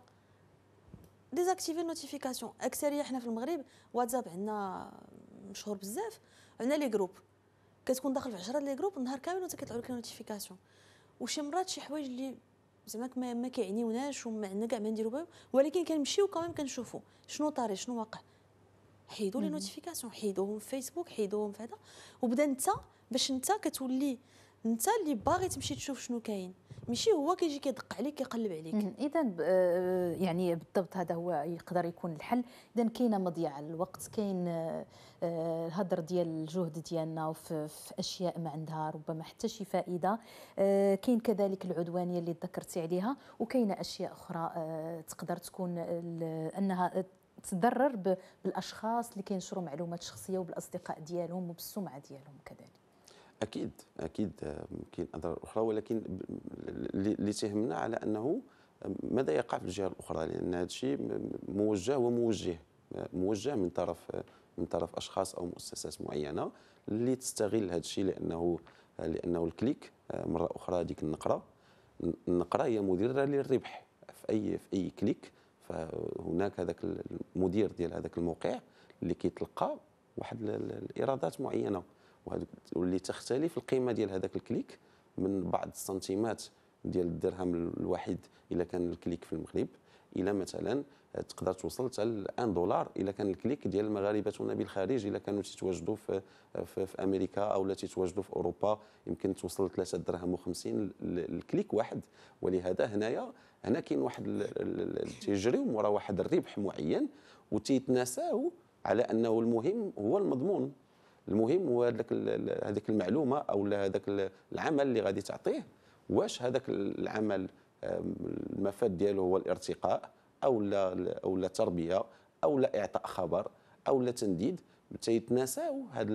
désactiver ال notification أكثرية حنا في المغرب واتساب عندنا مشهور بزاف. عندنا les groupes كتكون داخل في 10 les groupes النهار كامل وانت كيطلعوا لك notification وشي مرات شي حوايج اللي زعما ما, ما كيعنيوناش وما عندنا كاع ما نديرو ولكن كنمشيو كمان كنشوفوا شنو طاري شنو واقع. حيدوا les notifications حيدوهم في فيسبوك حيدوهم في هذا. وبدا انت باش انت كتولي انت اللي باغي تمشي تشوف شنو كاين. ماشي هو كيجي كيدق عليك كيقلب عليك. إذا آه، يعني بالضبط هذا هو يقدر يكون الحل. إذا كاينة مضيعة الوقت كاين آه، الهدر ديال الجهد ديالنا وفي في أشياء ما عندها ربما حتى شي فائدة. آه، كاين كذلك العدوانية اللي ذكرتي عليها وكاينة أشياء أخرى تقدر تكون أنها تضرر بالأشخاص اللي كينشروا معلومات شخصية وبالأصدقاء ديالهم وبالسمعة ديالهم كذلك. أكيد أكيد كاين اضرار أخرى ولكن اللي تهمنا على أنه ماذا يقع في الجهة الأخرى؟ لأن هذا الشيء موجه وموجه موجه من طرف من طرف أشخاص أو مؤسسات معينة اللي تستغل هذا الشيء لأنه لأنه ال clic. مرة أخرى هذيك النقرة النقرة هي مدره للربح في أي في أي clic. فهناك هذاك المدير ديال هذاك الموقع اللي كيتلقى واحد الإيرادات معينة. واللي تختلف القيمة ديال هذاك ال clic من بعض السنتيمات ديال الدرهم الواحد اذا كان ال clic في المغرب إلى مثلا تقدر توصل حتى 1 دولار اذا كان ال clic ديال مغاربتنا بالخارج اذا كانوا تيتواجدوا في, في, في أمريكا أو لا تيتواجدوا في أوروبا يمكن توصل 3 درهم و50 ال clic واحد. ولهذا هنايا هنا كاين واحد تيجريو مورا واحد الربح معين وتيتناساو على أنه المهم هو المضمون. المهم هو هذاك هذيك المعلومة أو هذاك العمل اللي غادي تعطيه. واش هذاك العمل المفاد ديالو هو الارتقاء أو لا أو لا تربية أو لا إعطاء خبر أو لا تنديد؟ تيتناساو هاد,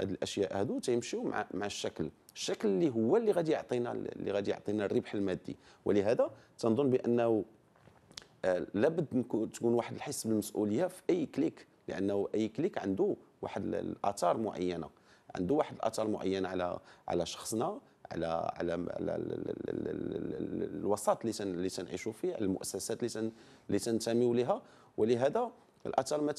هاد الأشياء هادو تيمشيو مع مع الشكل. الشكل اللي هو اللي غادي يعطينا اللي غادي يعطينا الربح المادي. ولهذا تنظن بأنه آه، لابد تكون واحد الحس بالمسؤولية في أي كليك لأنه أي كليك عنده واحد الآثار معينة. عنده واحد الآثار معينة على على شخصنا على على, على الوسط اللي تنعيشوا فيه على المؤسسات اللي اللي تنتميو لها ولهذا الاثر ما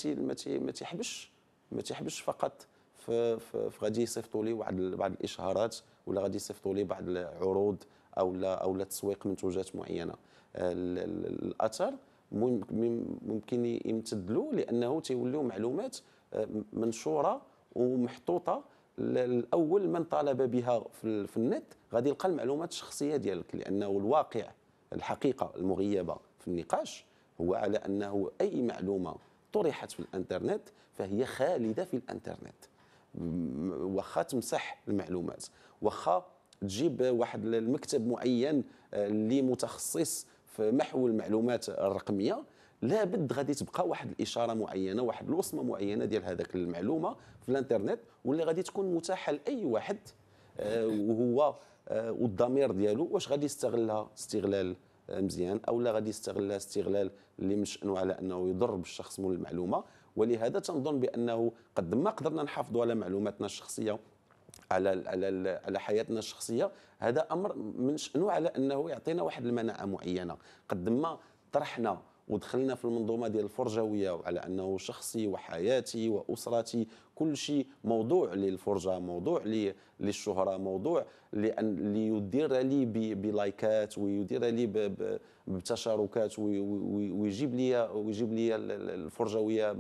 ما تيحبش ما تيحبش فقط في, في, في غادي يصيفطوا لي بعض بعض الإشهارات ولا غادي يصيفطوا لي بعض العروض أو لا أو لا تسويق منتوجات معينة. الاثر ممكن يمتد له لأنه تيوليو معلومات منشورة ومحطوطة الأول من طالب بها في, النت. غادي يلقى المعلومات الشخصية ديالك لأنه الواقع الحقيقة المغيبة في النقاش هو على أنه أي معلومة طرحت في الإنترنت فهي خالدة في الإنترنت. واخا تمسح المعلومات واخا تجيب واحد المكتب معين آه، اللي متخصص في محو المعلومات الرقمية لابد غادي تبقى واحد الإشارة معينة واحد الوصمة معينة ديال هذاك المعلومة في الإنترنت واللي غادي تكون متاحة لأي واحد آه، وهو آه، والضمير ديالو واش غادي يستغلها استغلال آه، مزيان أو لا غادي يستغلها استغلال اللي مشأنه على إنه يضر بالشخص مول المعلومة. ولهذا تنظن بأنه قد ما قدرنا نحافظوا على معلوماتنا الشخصية على على على حياتنا الشخصية هذا أمر من شأنه على إنه يعطينا واحد المناعة معينة. قد ما طرحنا ودخلنا في المنظومة ديال الفرجوية وعلى أنه شخصي وحياتي وأسرتي كل شيء موضوع للفرجة موضوع للشهرة موضوع لأن ليدير لي بلايكات ويدير لي بتشاركات ويجيب لي ويجيب لي الفرجوية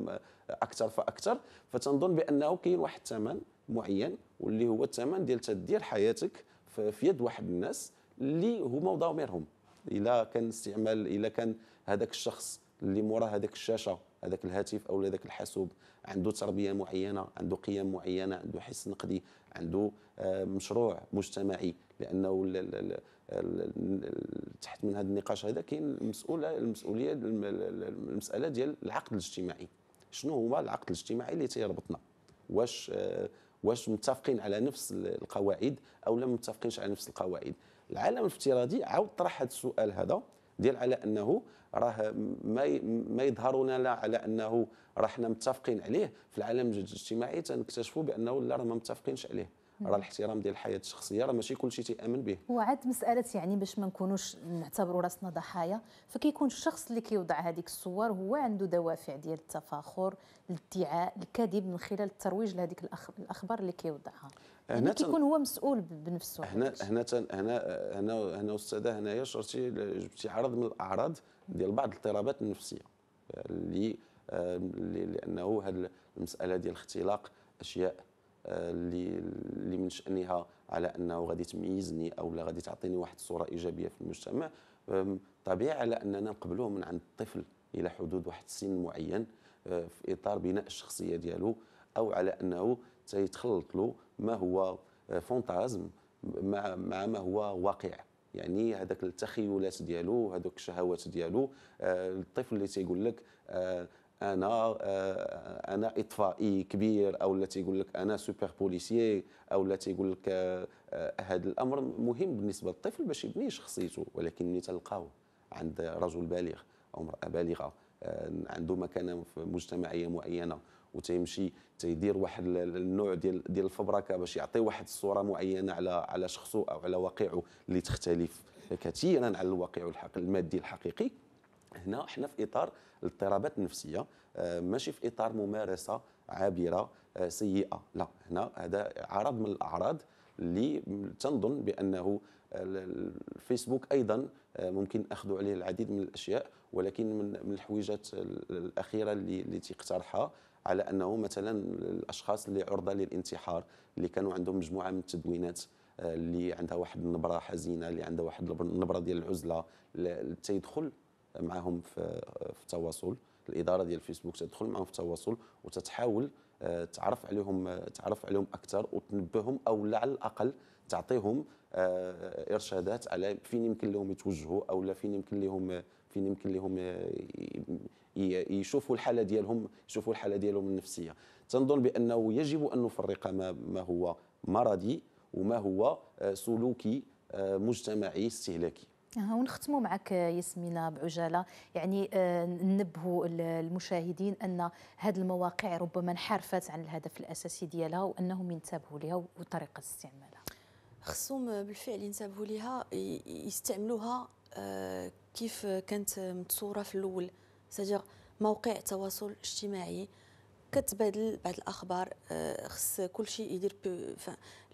أكثر فأكثر. فتنظن بأنه كاين واحد الثمن معين واللي هو الثمن ديال تدير حياتك في يد واحد الناس اللي هما ضميرهم إلى كان استعمال إلى كان هذاك الشخص اللي مورا هذاك الشاشة هذاك الهاتف أو هذاك الحاسوب. عنده تربية معينة عنده قيم معينة عنده حس نقدي عنده آه، مشروع مجتمعي. لأنه تحت من هذا النقاش هذا كاين المسؤولة المسؤولية المسألة ديال العقد الاجتماعي. شنو هو العقد الاجتماعي اللي تيربطنا؟ واش آه، واش متفقين على نفس القواعد أو لا متفقينش على نفس القواعد؟ العالم الافتراضي عاود طرح هذا السؤال هذا. ديال على انه راه ما ما يظهرنا لا على انه راه حنا متفقين عليه في العالم الاجتماعي تنكتشفوا بأنه لا راه ما متفقينش عليه. راه الاحترام ديال الحياة الشخصية راه ماشي كل شيء تيأمن به. وعاد مسألة يعني باش ما نكونوش نعتبروا راسنا ضحايا فكيكون الشخص اللي كيوضع هذيك الصور هو عنده دوافع ديال التفاخر الادعاء الكذب من خلال الترويج لهذيك الأخبار اللي كيوضعها. هنا كيكون هو مسؤول بنفسه. هنا هنا هنا هنا هنا أستاذة هنايا شرتي جبتي عرض من الأعراض ديال بعض الاضطرابات النفسية اللي لأنه هذه المسألة ديال الاختلاق أشياء اللي اللي من شأنها على أنه غادي تميزني أو لا غادي تعطيني واحد الصورة إيجابية في المجتمع. طبيعي على أننا نقبلوه من عند الطفل إلى حدود واحد السن معين آه، في إطار بناء الشخصية ديالو أو على أنه تيتخلط له ما هو آه، فونتازم مع مع ما هو واقع. يعني هذاك التخيلات ديالو هذوك الشهوات ديالو آه، الطفل اللي تيقول لك أنا آه، أنا إطفائي كبير أو لا تيقول لك أنا super policier أو لا تيقول لك هذا الأمر مهم بالنسبة للطفل باش يبني شخصيته. ولكن ملي تلقاو عند رجل بالغ أو امرأة بالغة عنده مكانة مجتمعية معينة وتيمشي تيدير واحد النوع ديال ديال الفبركة باش يعطي واحد الصورة معينة على على شخصه أو على واقعه اللي تختلف كثيرا على الواقع المادي الحقيقي. هنا إحنا في إطار الاضطرابات النفسية آه، ماشي في إطار ممارسة عابرة آه، سيئة لا. هنا هذا عرض من الأعراض اللي تنظن بأنه الفيسبوك أيضا آه، ممكن اخذ عليه العديد من الأشياء ولكن من الحويجات الأخيرة اللي اللي تيقترحها على أنه مثلا الأشخاص اللي عرضة للانتحار اللي كانوا عندهم مجموعة من التدوينات آه، اللي عندها واحد النبرة حزينة اللي عندها واحد النبره ديال العزلة تيدخل معهم في في التواصل. الإدارة ديال الفيسبوك تدخل معهم في التواصل وتتحاول آه، تعرف عليهم آه، تعرف عليهم أكثر وتنبههم أو على الأقل تعطيهم آه، إرشادات على فين يمكن لهم يتوجهوا أو لا فين يمكن لهم فين يمكن لهم يشوفوا الحالة ديالهم يشوفوا الحالة ديالهم النفسية. تنظن بأنه يجب أن نفرق ما ما هو مرضي وما هو سلوكي مجتمعي استهلاكي. ونختموا معك ياسمينة بعجالة. يعني آه، ننبهوا المشاهدين أن هذه المواقع ربما انحرفت عن الهدف الأساسي ديالها وأنهم ينتبهوا لها وطريقة استعمالها. خصهم بالفعل ينتبهوا لها يستعملوها آه، كيف كانت متصورة في الأول. سجر موقع تواصل اجتماعي كتبادل بعض الأخبار آه، خص كل شيء يدير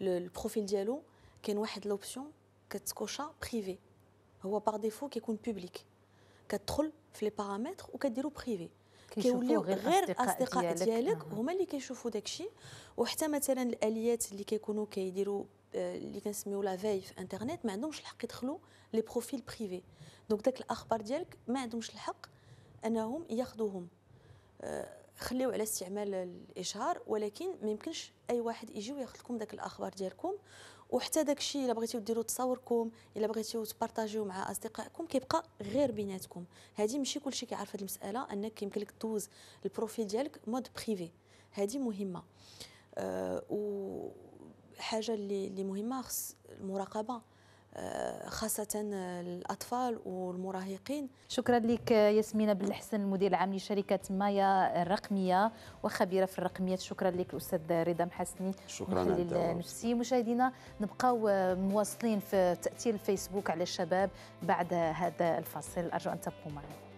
ال profil ديالو كاين واحد l'option كتكوشا privé هو par défaut كيكون public كتدخل في les paramètres وكديرو privé كيوليو غير الأصدقاء ديالك. هما اللي كيشوفوا داكشي. وحتى مثلا الآليات اللي كيكونوا كيديروا آه، اللي كنسميو لا في في انترنت ما عندهمش الحق يدخلوا les profils privés donc داك الأخبار ديالك ما عندهمش الحق انهم ياخذوهم. آه، خليو على استعمال الاشهار ولكن ما يمكنش اي واحد يجي وياخذ لكم داك الاخبار ديالكم. وحتى داك الشيء إلا بغيتيو ديروا تصاوركم إلا بغيتيو تبارطاجيو مع أصدقائكم كيبقى غير بيناتكم. هذه ماشي كلشي كيعرف هذه المسألة أنك يمكن لك دوز ال profil ديالك mode privé هذه مهمة. أه وحاجه اللي اللي مهمة خص المراقبة. خاصة الأطفال والمراهقين. شكرا لك ياسمين بن الحسن المدير العام لشركة مايا الرقمية وخبيرة في الرقميات شكرا لك الأستاذ رضا محسني. شكرا النفسي مشاهدينا. نبقاو مواصلين في تأثير الفيسبوك على الشباب بعد هذا الفاصل. أرجو أن تبقوا معنا.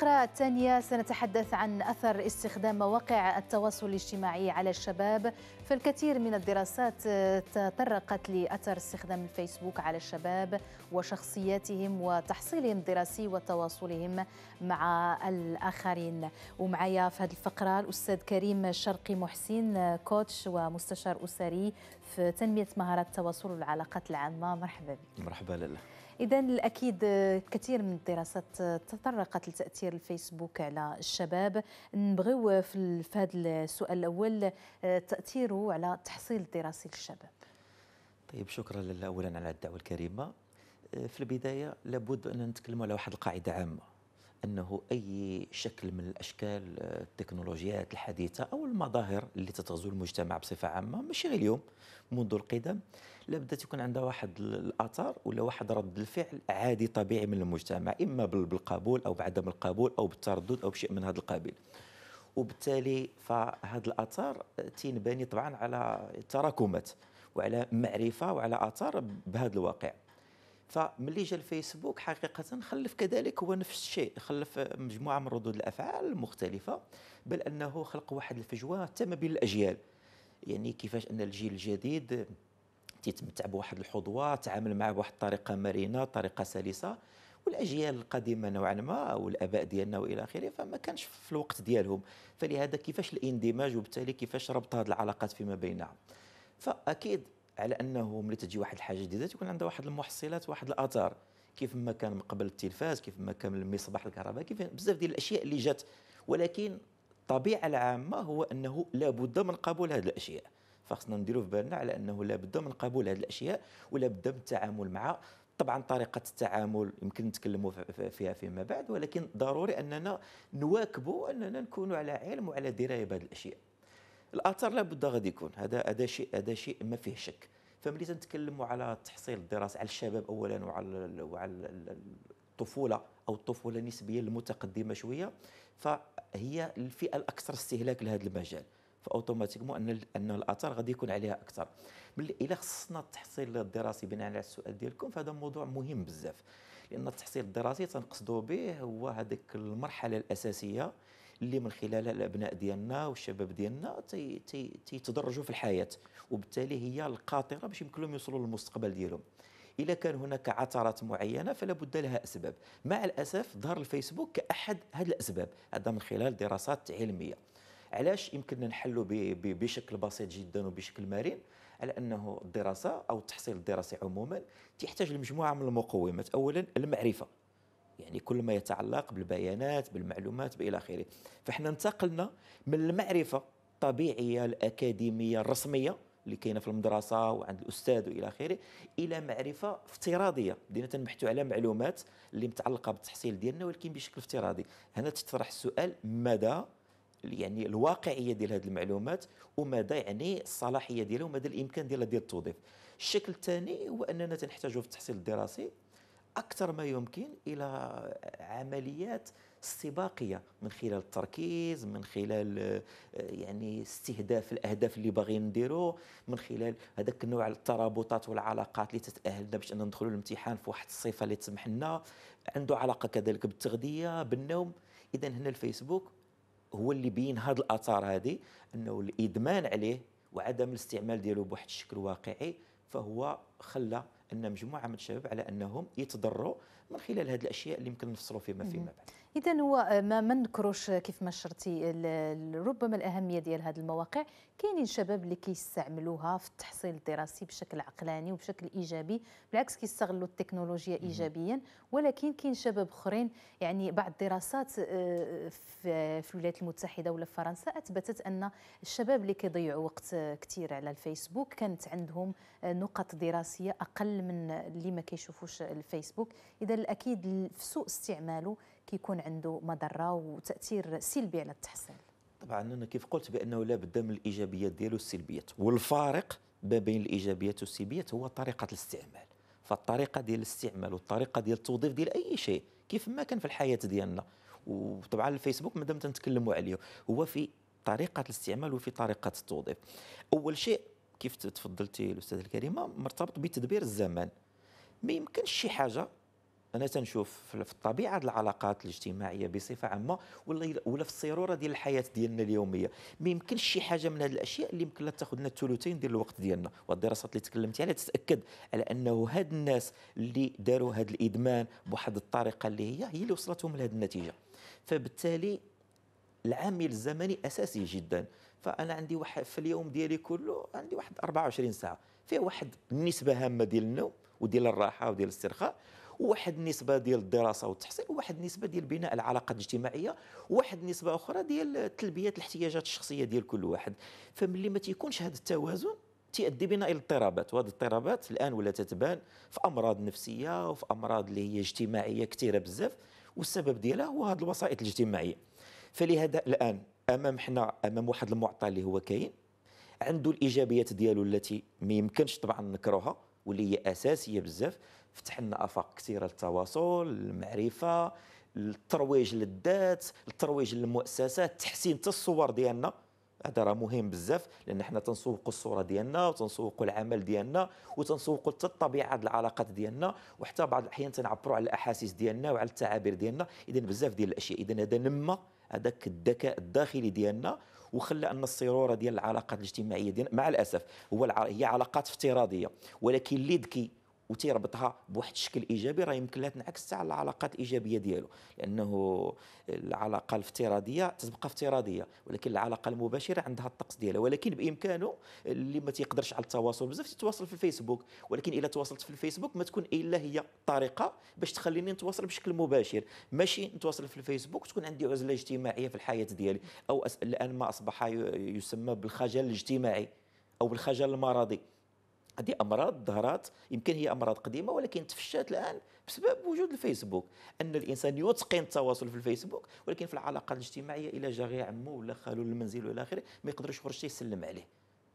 الفقرة الثانية سنتحدث عن أثر استخدام مواقع التواصل الاجتماعي على الشباب. فالكثير من الدراسات تطرقت لأثر استخدام الفيسبوك على الشباب وشخصياتهم وتحصيلهم الدراسي وتواصلهم مع الآخرين. ومعايا في هذه الفقرة الأستاذ كريم شرقي محسن كوتش ومستشار أسري في تنمية مهارات التواصل والعلاقات العامة. مرحبا بك. مرحبا لله. إذا الأكيد كثير من الدراسات تطرقت لتأثير الفيسبوك على الشباب. نبغيو في هذا السؤال الأول تأثيره على التحصيل الدراسي للشباب. طيب شكرا أولا على الدعوة الكريمة. في البداية لابد أن نتكلم على واحد القاعدة عامة. أنه أي شكل من الأشكال التكنولوجيات الحديثة أو المظاهر اللي تتغزو المجتمع بصفة عامة ماشي غير اليوم منذ القدم لابد تكون عندها واحد الآثار ولا واحد رد الفعل عادي طبيعي من المجتمع إما بالقبول أو بعدم القبول أو بالتردد أو بشيء من هذا القبيل. وبالتالي فهذا الآثار تنبني طبعا على تراكمات وعلى معرفة وعلى آثار بهذا الواقع. فملي جا الفيسبوك حقيقة خلف كذلك هو نفس الشيء خلف مجموعة من ردود الأفعال المختلفة بل أنه خلق واحد الفجوة تم بين الأجيال. يعني كيفاش أن الجيل الجديد تيتمتع بواحد الحظوة تعامل معه بواحد الطريقة مرنة طريقة سلسة والأجيال القديمة نوعا ما أو الاباء ديالنا وإلى آخره فما كانش في الوقت ديالهم. فلهذا كيفاش الاندماج وبالتالي كيفاش ربط هذه العلاقات فيما بينها فأكيد على أنه ملي تجي واحد الحاجة جديدة تكون عندها واحد المحصلات واحد الاثار كيف ما كان من قبل التلفاز كيف ما كان المصباح الكهرباء كيف بزاف ديال الأشياء اللي جات. ولكن الطبيعة العامة هو أنه لابد من قبول هذه الأشياء. فخصنا نديروا في بالنا على أنه لابد من قبول هذه الأشياء ولابد من التعامل معها. طبعا طريقة التعامل يمكن نتكلموا فيها فيما بعد ولكن ضروري أننا نواكبوا أننا نكونوا على علم وعلى دراية بهذه الأشياء. الاثر لابد غادي يكون. هذا هذا شيء هذا شيء ما فيه شك. فملي تنتكلموا على تحصيل الدراسة على الشباب اولا وعلى وعلى الطفولة أو الطفولة النسبية المتقدمة شوية فهي الفئة الأكثر استهلاك لهذا المجال. فأوتوماتيكمون أن أن غادي يكون عليها أكثر. إلى خصنا التحصيل الدراسي بناء على السؤال ديالكم فهذا موضوع مهم بزاف. لأن التحصيل الدراسي تنقصدوا به هو هذيك المرحلة الأساسية اللي من خلالها الأبناء ديالنا والشباب ديالنا تيتدرجوا في الحياة وبالتالي هي القاطرة باش يمكن لهم يوصلوا للمستقبل ديالهم. اذا كان هناك عثرات معينة فلا بد لها أسباب. مع الأسف ظهر الفيسبوك كأحد هذه الأسباب. هذا من خلال دراسات علمية. علاش يمكننا نحلوا بشكل بسيط جدا وبشكل مرن؟ على أنه الدراسة أو التحصيل الدراسي عموما تحتاج لمجموعة من المقومات. اولا المعرفة. يعني كل ما يتعلق بالبيانات بالمعلومات إلى آخره. فإحنا انتقلنا من المعرفة الطبيعية الأكاديمية الرسمية اللي كاينة في المدرسة وعند الأستاذ وإلى آخره إلى معرفة افتراضية. بدينا تنبحثوا على معلومات اللي متعلقة بالتحصيل ديالنا ولكن بشكل افتراضي. هنا تطرح السؤال مدى يعني الواقعية ديال هذه المعلومات ومدى يعني الصلاحية ديالها ومدى الإمكان ديالها ديال التوظيف. الشكل الثاني هو أننا تنحتاجوا في التحصيل الدراسي أكثر ما يمكن إلى عمليات استباقية من خلال التركيز من خلال آه، يعني استهداف الأهداف اللي باغيين نديرو من خلال هذاك النوع الترابطات والعلاقات اللي تتأهلنا باش أن ندخلوا الامتحان في واحد الصفه اللي تسمح لنا عنده علاقة كذلك بالتغذية بالنوم. إذا هنا الفيسبوك هو اللي بين هذه الاثار هذه أنه الإدمان عليه وعدم الاستعمال ديالو بواحد الشكل واقعي فهو خلى أن مجموعة من الشباب على أنهم يتضروا من خلال هذه الأشياء اللي يمكن نفصلوا فيما فيما بعد. اذا هو ما منكروش كيف ما شرتي ربما الأهمية ديال هذه المواقع. كاينين شباب اللي كيستعملوها في التحصيل الدراسي بشكل عقلاني وبشكل إيجابي بالعكس كيستغلوا التكنولوجيا ايجابيا. ولكن كاين شباب أخرين يعني بعض الدراسات آه، في الولايات المتحدة ولا في فرنسا أثبتت أن الشباب اللي كيضيعوا وقت كثير على الفيسبوك كانت عندهم نقط دراسية أقل من اللي ما كيشوفوش الفيسبوك. إذا أكيد في سوء استعماله كيكون عنده مضرة وتأثير سلبي على التحصيل؟ طبعا أنا كيف قلت بأنه لا بد من الايجابيات ديالو والسلبيات والفارق ما بين الايجابيات والسلبيات هو طريقة الاستعمال. فالطريقة ديال الاستعمال والطريقة ديال التوظيف ديال أي شيء كيف ما كان في الحياة ديالنا. وطبعا الفيسبوك مادام تنتكلموا عليه هو في طريقة الاستعمال وفي طريقة التوظيف. أول شيء كيف تفضلتي الأستاذة الكريمة؟ مرتبط بتدبير الزمان. ما يمكنش شي حاجة أنا تنشوف في الطبيعة العلاقات الاجتماعية بصفة عامة ولا ولا في الصيروره ديال الحياة ديالنا اليومية. ما يمكنش شي حاجة من هذه الأشياء اللي يمكن لها تاخذ لنا الثلثين ديال الوقت ديالنا. والدراسات اللي تكلمتي عليها تتأكد على أنه هاد الناس اللي داروا هذا الإدمان بواحد الطريقة اللي هي هي اللي وصلتهم لهذه النتيجة. فبالتالي العامل الزمني أساسي جدا. فأنا عندي واحد في اليوم ديالي كله عندي واحد 24 ساعة. فيه واحد نسبه هامة ديال النوم وديال الراحة وديال الاسترخاء. وواحد النسبة ديال الدراسة والتحصيل وواحد النسبة ديال بناء العلاقات الاجتماعية وواحد النسبة أخرى ديال تلبية الاحتياجات الشخصية ديال كل واحد. فملي ما تيكونش هذا التوازن تؤدي بنا إلى اضطرابات وهذه الاضطرابات الآن ولا تتبان في أمراض نفسية وفي أمراض اللي هي اجتماعية كثيرة بزاف والسبب ديالها هو هذه الوسائط الاجتماعية. فلهذا الآن أمام حنا أمام واحد المعطى اللي هو كاين عنده الإيجابيات ديالو التي ما يمكنش طبعا نكرهها واللي هي أساسية بزاف فتح لنا آفاق كثيرة للتواصل المعرفه الترويج للذات الترويج للمؤسسات تحسين الصور ديالنا. هذا راه مهم بزاف لأن حنا تنسوقوا الصورة ديالنا وتنسوقوا العمل ديالنا وتنسوقوا حتى الطبيعة العلاقات ديالنا وحتى بعض الأحيان تنعبروا على الأحاسيس ديالنا وعلى التعابير ديالنا. اذا بزاف ديال الأشياء اذا هذا نما هذاك الذكاء الداخلي ديالنا وخلى أن الصيروره ديال العلاقات الاجتماعية ديالنا مع الأسف هو هي علاقات افتراضية ولكن اللي ذكي وتيربطها بواحد الشكل إيجابي راه يمكن لها تنعكس على العلاقات الإيجابية ديالو. لأنه العلاقة الافتراضية تبقى افتراضية ولكن العلاقة المباشرة عندها الطقس ديالها. ولكن بإمكانه اللي ما تيقدرش على التواصل بزاف يتواصل في الفيسبوك. ولكن إلا تواصلت في الفيسبوك ما تكون إلا هي طريقة باش تخليني نتواصل بشكل مباشر. ماشي نتواصل في الفيسبوك تكون عندي عزلة اجتماعية في الحياة ديالي أو الان ما أصبح يسمى بالخجل الاجتماعي أو بالخجل المرضي. هذه أمراض ظهرت يمكن هي أمراض قديمة ولكن تفشت الآن بسبب وجود الفيسبوك. أن الإنسان يتقن التواصل في الفيسبوك ولكن في العلاقات الاجتماعية إلى جا عمو ولا خالو المنزل والى آخره ما يقدرش يخرج يسلم عليه.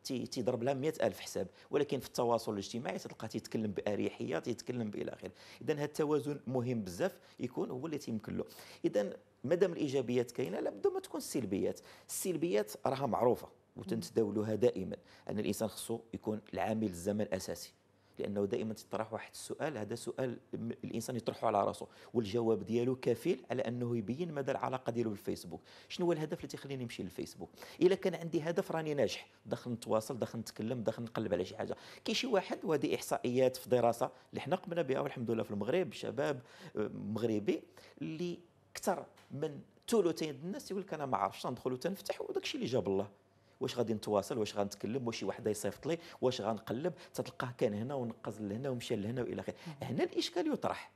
تيضرب لها 100 ألف حساب ولكن في التواصل الاجتماعي تلقى تيتكلم بأريحية تيتكلم بإلى آخره. إذا هذا التوازن مهم بزاف يكون هو اللي تيمكن له. إذا مادام الإيجابيات كاينة لابد ما تكون السلبيات. السلبيات راها معروفة. وتنتداولها دائما أن الإنسان خصو يكون العامل الزمن أساسي لأنه دائما تطرح واحد السؤال هذا سؤال الإنسان يطرحه على راسه والجواب ديالو كفيل على أنه يبين مدى العلاقة ديالو بالفيسبوك. شنو هو الهدف اللي تيخليني نمشي للفيسبوك؟ الا كان عندي هدف راني ناجح داخل نتواصل داخل نتكلم داخل نقلب على شي حاجة. كاين شي واحد وهذه إحصائيات في دراسة اللي حنا قمنا بها والحمد لله في المغرب شباب آه، مغربي اللي أكثر من ثلثين الناس يقول لك أنا ما عرفتش ندخل تنفتح وداك الشيء اللي جاب الله. واش غادي نتواصل واش غنتكلم واش شي وحده يصيفط لي واش غنقلب تتلقاه كان هنا ونقز لهنا ومشى لهنا وإلى آخره. هنا الإشكال يطرح.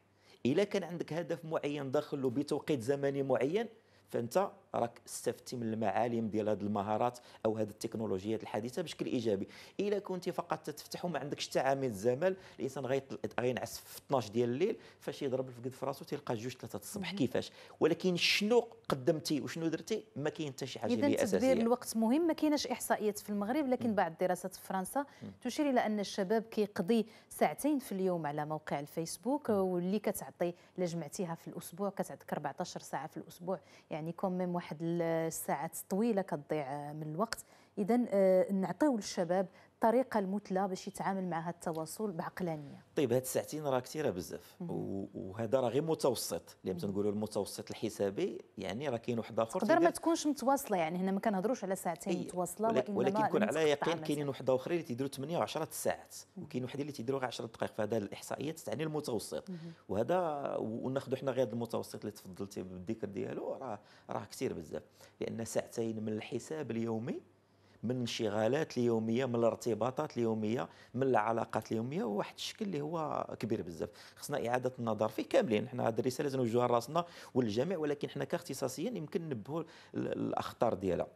إلا كان عندك هدف معين داخل بتوقيت زمني معين فأنت راك استفدتي من المعالم ديال هذه المهارات أو هذه التكنولوجيات الحديثة بشكل إيجابي. إلا كنت فقط تفتح وما عندكش حتى عامل الزمن الإنسان غينعس في 12 ديال الليل فاش يضرب الفقد في راسو تلقى جوج ثلاثة الصبح كيفاش؟ ولكن شنو قدمتي وشنو درتي؟ ما كاين حتى شي حاجة اللي أساسية. اذا تدبير الوقت مهم ما كايناش إحصائيات في المغرب لكن بعض الدراسات في فرنسا تشير إلى أن الشباب كيقضي ساعتين في اليوم على موقع الفيسبوك واللي كتعطي الا جمعتيها في الأسبوع كتعطيك 14 ساعة في الأسبوع. يعني كوم واحد الساعات طويلة كتضيع من الوقت. اذا آه، نعطيو للشباب الطريقة المثلى باش يتعامل مع هذا التواصل بعقلانية. طيب هاد الساعتين راه كثيرة بزاف. وهذا راه غير متوسط. اللي تنقولوا المتوسط الحسابي يعني راه كاين واحد اخر تقدر ما تكونش متواصلة يعني هنا ما كنهضروش على ساعتين أي متواصلة ولكن, ولكن يكون على يقين كاينين واحد اخرين اللي تيديروا 8 و10 ساعات وكاين واحد اللي تيديروا غير 10 دقائق فهذا الإحصائيات تعني المتوسط. وهذا وناخذوا حنا غير المتوسط اللي تفضلتي بالذكر ديالو راه راه كثير بزاف. لأن ساعتين من الحساب اليومي من الانشغالات اليومية من الارتباطات اليومية من العلاقات اليومية وواحد الشكل اللي هو كبير بزاف. خصنا إعادة النظر فيه كاملين. حنا هذه الرسالة لازم نوجهها لراسنا وللجميع ولكن حنا كاختصاصيين يمكن نبهوا الأخطار ديالها.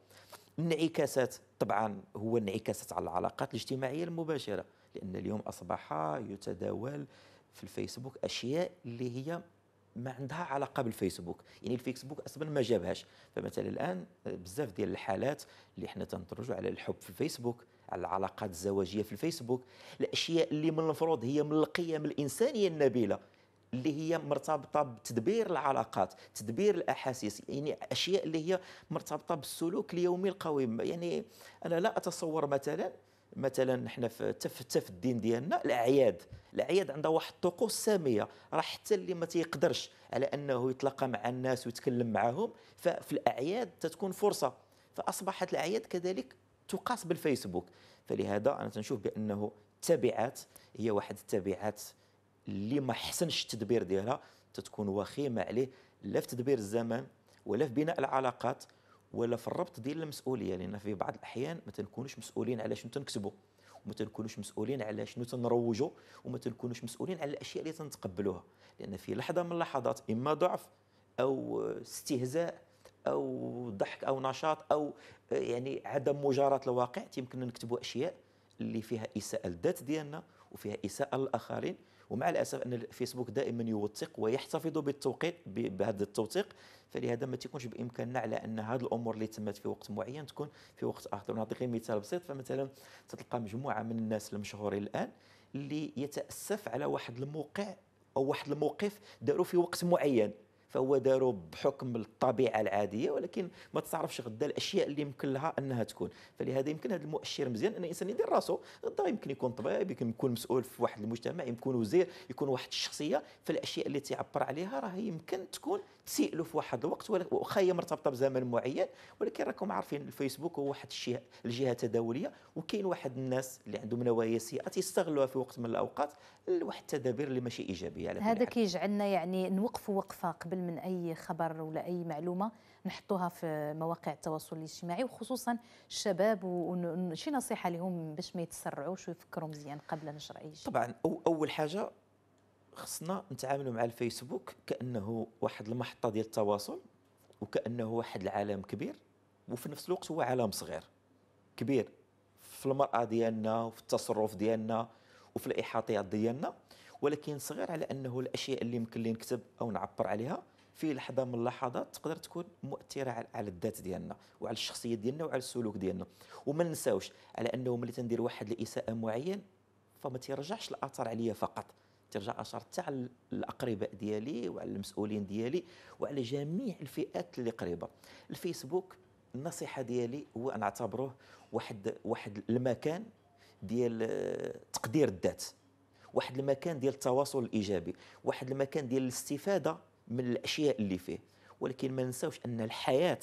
الانعكاسات طبعا هو انعكاسات على العلاقات الاجتماعية المباشرة لأن اليوم أصبح يتداول في الفيسبوك أشياء اللي هي ما عندها علاقة بالفيسبوك. يعني الفيسبوك أصلا ما جابهاش. فمثلا الآن بزاف ديال الحالات اللي حنا تنترجوا على الحب في الفيسبوك على العلاقات الزواجية في الفيسبوك الأشياء اللي من المفروض هي من القيم الإنسانية النبيلة اللي هي مرتبطة بتدبير العلاقات تدبير الأحاسيس يعني أشياء اللي هي مرتبطة بالسلوك اليومي القويم. يعني أنا لا أتصور مثلا مثلا نحن في حتى في الدين ديالنا الأعياد الأعياد عندها واحد الطقوس سامية راه حتى اللي ما تيقدرش على أنه يتلاقى مع الناس ويتكلم معهم ففي الأعياد تتكون فرصة. فأصبحت الأعياد كذلك تقاس بالفيسبوك. فلهذا أنا تنشوف بأنه التبعات هي واحد التبعات اللي ما حسنش التدبير ديالها تتكون وخيمة عليه لا في تدبير الزمن ولا في بناء العلاقات ولا في الربط ديال المسؤولية لأن في بعض الأحيان ما تنكونوش مسؤولين على شنو تنكتبوا وما تنكونوش مسؤولين على شنو تنروجوا وما تنكونوش مسؤولين على الأشياء اللي تنتقبلوها. لأن في لحظة من اللحظات إما ضعف أو استهزاء أو ضحك أو نشاط أو يعني عدم مجاراة الواقع يمكننا نكتبوا أشياء اللي فيها إساءة للذات ديالنا وفيها إساءة للاخرين ومع الأسف أن الفيسبوك دائما يوثق ويحتفظ بالتوقيت بهذا التوثيق فلهذا ما تيكونش بإمكاننا على أن هذه الأمور اللي تمت في وقت معين تكون في وقت آخر. نعطيك مثال بسيط فمثلا تلقى مجموعة من الناس المشهورين الآن اللي يتأسف على واحد الموقع أو واحد الموقف داروا في وقت معين. فهو داروا بحكم الطبيعه العادية ولكن ما تعرفش غدا الأشياء اللي يمكن لها أنها تكون. فلهذا يمكن هذا المؤشر مزيان أن الإنسان يدير راسه غدا يمكن يكون طبيب يمكن يكون مسؤول في واحد المجتمع يكون وزير يكون واحد الشخصية. فالأشياء اللي تعبر عليها راه يمكن تكون تسيء له في واحد الوقت واخا هي مرتبطة بزمن معين. ولكن راكم عارفين الفيسبوك هو واحد الجهة تداوليه وكاين واحد الناس اللي عندهم نوايا سيئة تيستغلوها في وقت من الأوقات لواحد التدابير اللي ماشي إيجابية على هذا كيجعلنا يعني نوقفوا وقفة قبل من أي خبر ولا أي معلومة نحطوها في مواقع التواصل الاجتماعي وخصوصا الشباب وشي نصيحة لهم باش ما يتسرعوش ويفكروا مزيان قبل نشر أي شيء. طبعا أو أول حاجة خصنا نتعاملوا مع الفيسبوك كأنه واحد المحطة ديال التواصل وكأنه واحد العالم كبير وفي نفس الوقت هو عالم صغير كبير في المرأة ديالنا وفي التصرف ديالنا وفي الإحاطيات ديالنا ولكن صغير على أنه الأشياء اللي يمكن لي نكتب أو نعبر عليها في لحظة من اللحظات تقدر تكون مؤثرة على الذات ديالنا وعلى الشخصية ديالنا وعلى السلوك ديالنا. وما ننساوش على أنه ملي تندير واحد الإساءة معين فما تيرجعش الأثر عليا فقط. ترجع اثر على الأقرباء ديالي وعلى المسؤولين ديالي وعلى جميع الفئات اللي قريبة. الفيسبوك النصيحة ديالي هو أن أعتبروه واحد واحد المكان ديال آه، تقدير الذات. واحد المكان ديال التواصل الإيجابي. واحد المكان ديال الاستفادة من الأشياء اللي فيه. ولكن ما ننساوش أن الحياة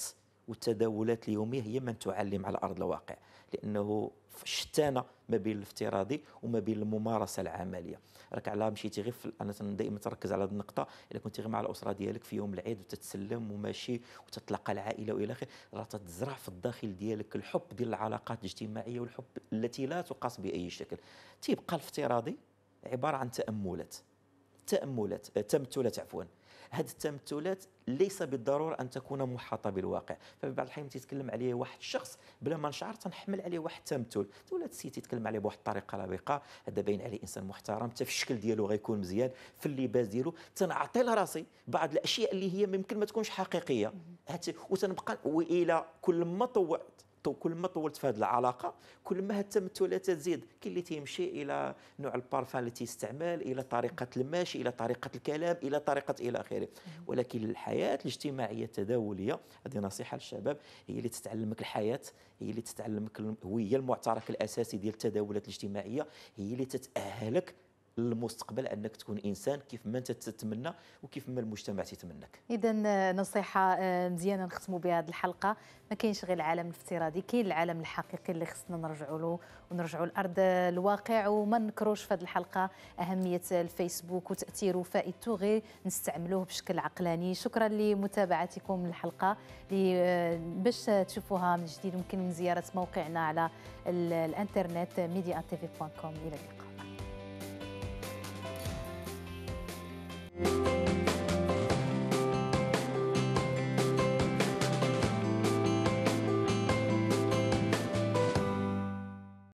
والتداولات اليومية هي من تعلم على أرض الواقع لأنه شتانه ما بين الافتراضي وما بين الممارسة العملية. راك على مشيتي غير أنا دائما تركز على هذه النقطة إلا كنتي غير مع الأسرة ديالك في يوم العيد وتتسلم وماشي وتتلقى العائلة وإلى آخره راه تزرع في الداخل ديالك الحب ديال العلاقات الاجتماعية والحب التي لا تقاس بأي شكل. تيبقى الافتراضي عبارة عن تأملات تأملات تمثلات عفوا. هذه التمثلات ليس بالضرورة أن تكون محاطة بالواقع. ففي بعض الأحيان تيتكلم عليه واحد الشخص بلا ما نشعر تنحمل عليه واحد التمثل تولى السيد يتكلم عليه بواحد الطريقة لبقه هذا باين عليه إنسان محترم. حتى في الشكل ديالو غيكون مزيان. في اللباس ديالو تنعطي لراسي بعض الأشياء اللي هي ممكن ما تكونش حقيقية. وتنبقى والى كل ما طولت كل ما طولت في هذه العلاقة كل ما التمثلات تزيد. كاين اللي تيمشي إلى نوع البارفان اللي تيستعمل إلى طريقة المشي إلى طريقة الكلام إلى طريقة إلى آخره. ولكن الحياة الاجتماعية التداولية هذه نصيحة للشباب هي اللي تتعلمك الحياة هي اللي تتعلمك هي المعترك الأساسي ديال التداولات الاجتماعية هي اللي تتأهلك للمستقبل أنك تكون إنسان كيف ما أنت تتمنى وكيف ما المجتمع تيتمناك. اذا آه، نصيحة آه، مزيانة نختموا بها هذه الحلقة. ما كاينش غير العالم الافتراضي كاين العالم الحقيقي اللي خصنا نرجعوا له ونرجعوا لأرض الواقع. وما نكروش في هذه الحلقة أهمية الفيسبوك وتاثيره فائدته غير نستعملوه بشكل عقلاني. شكرا لمتابعتكم الحلقة آه، باش تشوفوها من جديد. ممكن من زيارة موقعنا على الإنترنت media إلى اللقاء. Thank you.